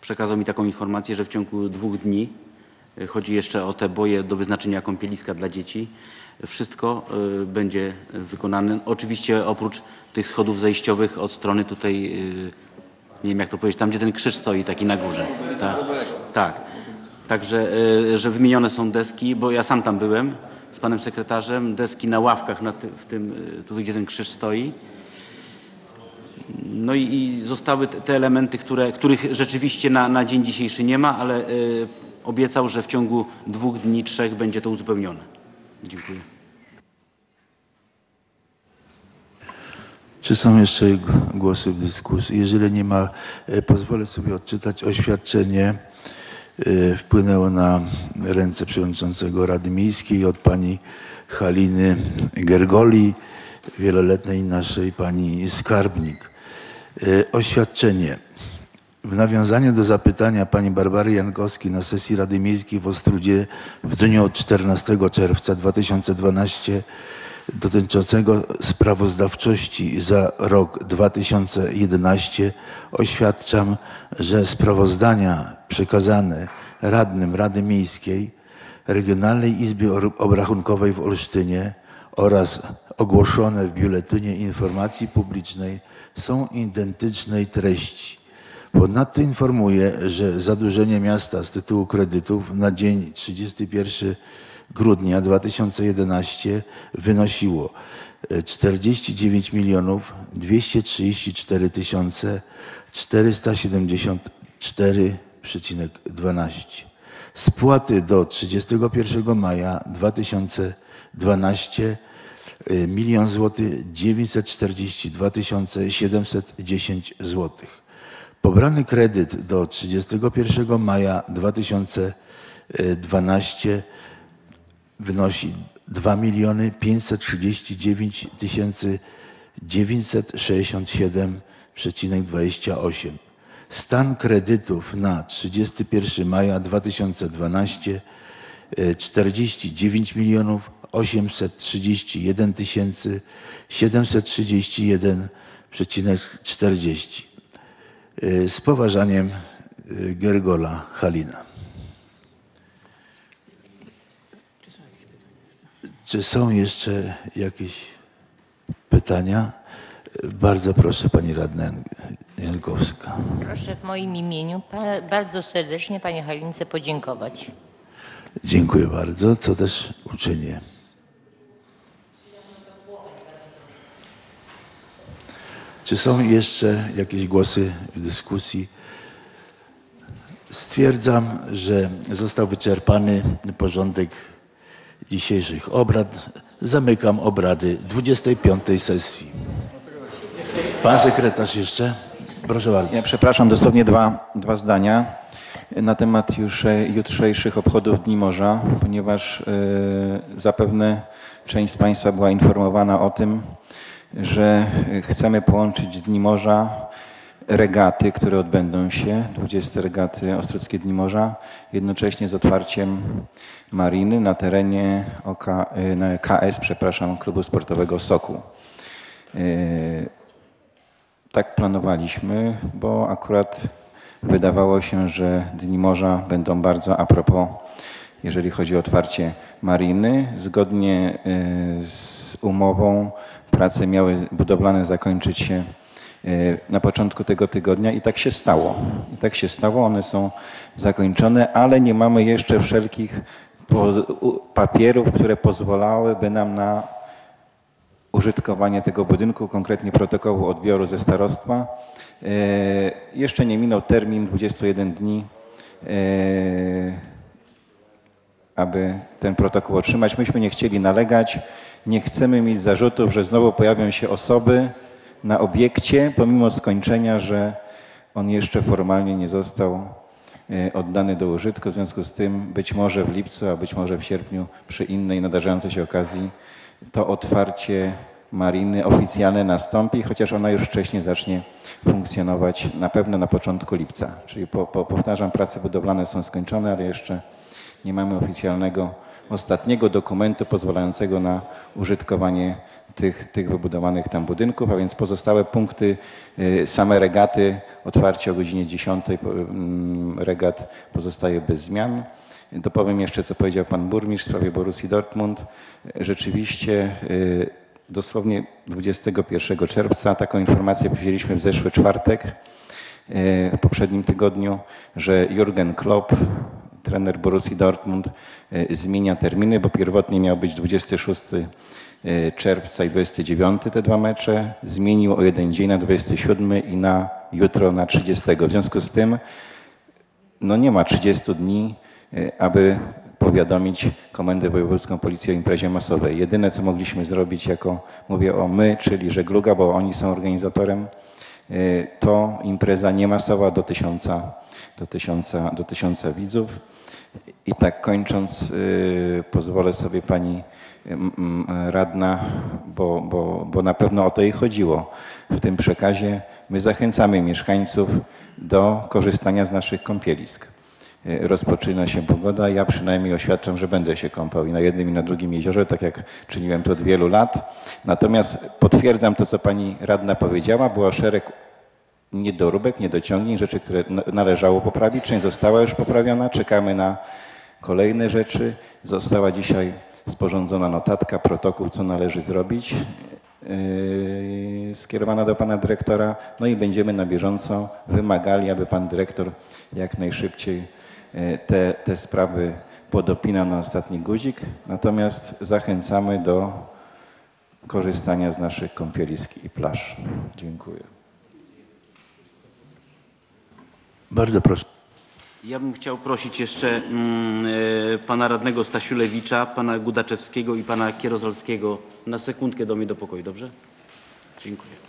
przekazał mi taką informację, że w ciągu dwóch dni, y, chodzi jeszcze o te boje do wyznaczenia kąpieliska dla dzieci, wszystko y, będzie wykonane. Oczywiście oprócz tych schodów zejściowych od strony tutaj, y, nie wiem jak to powiedzieć, tam gdzie ten krzyż stoi taki na górze. Tak, tak. Także, y, że wymienione są deski, bo ja sam tam byłem z panem sekretarzem, deski na ławkach na ty, w tym, tutaj gdzie ten krzyż stoi. No i, i zostały te, te elementy, które, których rzeczywiście na, na dzień dzisiejszy nie ma, ale y, obiecał, że w ciągu dwóch dni, trzech będzie to uzupełnione. Dziękuję. Czy są jeszcze głosy w dyskusji? Jeżeli nie ma, e, pozwolę sobie odczytać oświadczenie. e, Wpłynęło na ręce przewodniczącego Rady Miejskiej od pani Haliny Gergoli, wieloletniej naszej pani skarbnik. E, Oświadczenie. W nawiązaniu do zapytania pani Barbary Jankowskiej na sesji Rady Miejskiej w Ostrudzie w dniu 14 czerwca 2012 dotyczącego sprawozdawczości za rok 2011 oświadczam, że sprawozdania przekazane radnym Rady Miejskiej Regionalnej Izbie Obrachunkowej w Olsztynie oraz ogłoszone w Biuletynie Informacji Publicznej są identycznej treści. Ponadto informuję, że zadłużenie miasta z tytułu kredytów na dzień 31 grudnia 2011 wynosiło e, 49 milionów 234 tysiące 474,12. Spłaty do 31 maja 2012 y, milion złotych 942 710 złotych. Pobrany kredyt do 31 maja 2012 wynosi 2 miliony 539 967,28. Stan kredytów na 31 maja 2012 e, 49 milionów 831 tysięcy 731,40. E, Z poważaniem e, Gergola Halina. Czy są jeszcze jakieś pytania? Bardzo proszę, pani radna Jan- Jankowska. Proszę w moim imieniu bardzo serdecznie Pani Halince podziękować. Dziękuję bardzo, co też uczynię. Czy są jeszcze jakieś głosy w dyskusji? Stwierdzam, że został wyczerpany porządek dzisiejszych obrad. Zamykam obrady 25 sesji. Pan sekretarz jeszcze? Proszę bardzo. Ja przepraszam, dosłownie dwa, dwa zdania na temat jutrze- jutrzejszych obchodów Dni Morza, ponieważ e, zapewne część z Państwa była informowana o tym, że e, chcemy połączyć Dni Morza, regaty, które odbędą się, 20 regaty Ostruckie Dni Morza, jednocześnie z otwarciem mariny na terenie OK, e, na KS, przepraszam, klubu sportowego Soku. E, tak planowaliśmy, bo akurat wydawało się, że Dni Morza będą bardzo a propos, jeżeli chodzi o otwarcie mariny. Zgodnie y, z umową prace miały budowlane zakończyć się y, na początku tego tygodnia i tak się stało. I tak się stało, one są zakończone, ale nie mamy jeszcze wszelkich papierów, które pozwalałyby nam na użytkowanie tego budynku, konkretnie protokołu odbioru ze starostwa. E, Jeszcze nie minął termin 21 dni, e, aby ten protokół otrzymać. Myśmy nie chcieli nalegać, nie chcemy mieć zarzutów, że znowu pojawią się osoby na obiekcie, pomimo skończenia, że on jeszcze formalnie nie został e, oddany do użytku. W związku z tym być może w lipcu, a być może w sierpniu przy innej nadarzającej się okazji to otwarcie mariny oficjalne nastąpi, chociaż ona już wcześniej zacznie funkcjonować na pewno na początku lipca. Czyli po, po, powtarzam, prace budowlane są skończone, ale jeszcze nie mamy oficjalnego ostatniego dokumentu pozwalającego na użytkowanie tych, tych wybudowanych tam budynków, a więc pozostałe punkty, y, same regaty, otwarcie o godzinie 10, po- mm, regat pozostaje bez zmian. Dopowiem jeszcze, co powiedział pan burmistrz w sprawie Borussii Dortmund. Rzeczywiście y, dosłownie 21 czerwca taką informację wzięliśmy w zeszły czwartek, y, w poprzednim tygodniu, że Jurgen Klopp, trener Borussii Dortmund, y, zmienia terminy, bo pierwotnie miał być 26 y, czerwca i 29 te dwa mecze. Zmienił o jeden dzień na 27 i na jutro na 30. W związku z tym no nie ma 30 dni, y, aby powiadomić Komendę Wojewódzką Policji o imprezie masowej. Jedyne, co mogliśmy zrobić jako, mówię o my, czyli żegluga, bo oni są organizatorem, to impreza niemasowa do tysiąca, do tysiąca, do tysiąca widzów. I tak kończąc, y, pozwolę sobie pani mm, radna, bo, bo, bo na pewno o to jej chodziło. W tym przekazie my zachęcamy mieszkańców do korzystania z naszych kąpielisk. Y, Rozpoczyna się pogoda, ja przynajmniej oświadczam, że będę się kąpał i na jednym i na drugim jeziorze, tak jak czyniłem to od wielu lat. Natomiast potwierdzam to, co pani radna powiedziała, było szereg niedoróbek, niedociągnięć, rzeczy, które na- należało poprawić. Część została już poprawiona, czekamy na kolejne rzeczy. Została dzisiaj sporządzona notatka, protokół, co należy zrobić, yy, skierowana do pana dyrektora. No i będziemy na bieżąco wymagali, aby pan dyrektor jak najszybciej yy, te, te sprawy podopinał na ostatni guzik. Natomiast zachęcamy do korzystania z naszych kąpielisk i plaż. Dziękuję. Bardzo proszę. Ja bym chciał prosić jeszcze mm, e, pana radnego Stasiulewicza, pana Gudaczewskiego i pana Kierozolskiego na sekundkę do mnie do pokoju, dobrze? Dziękuję.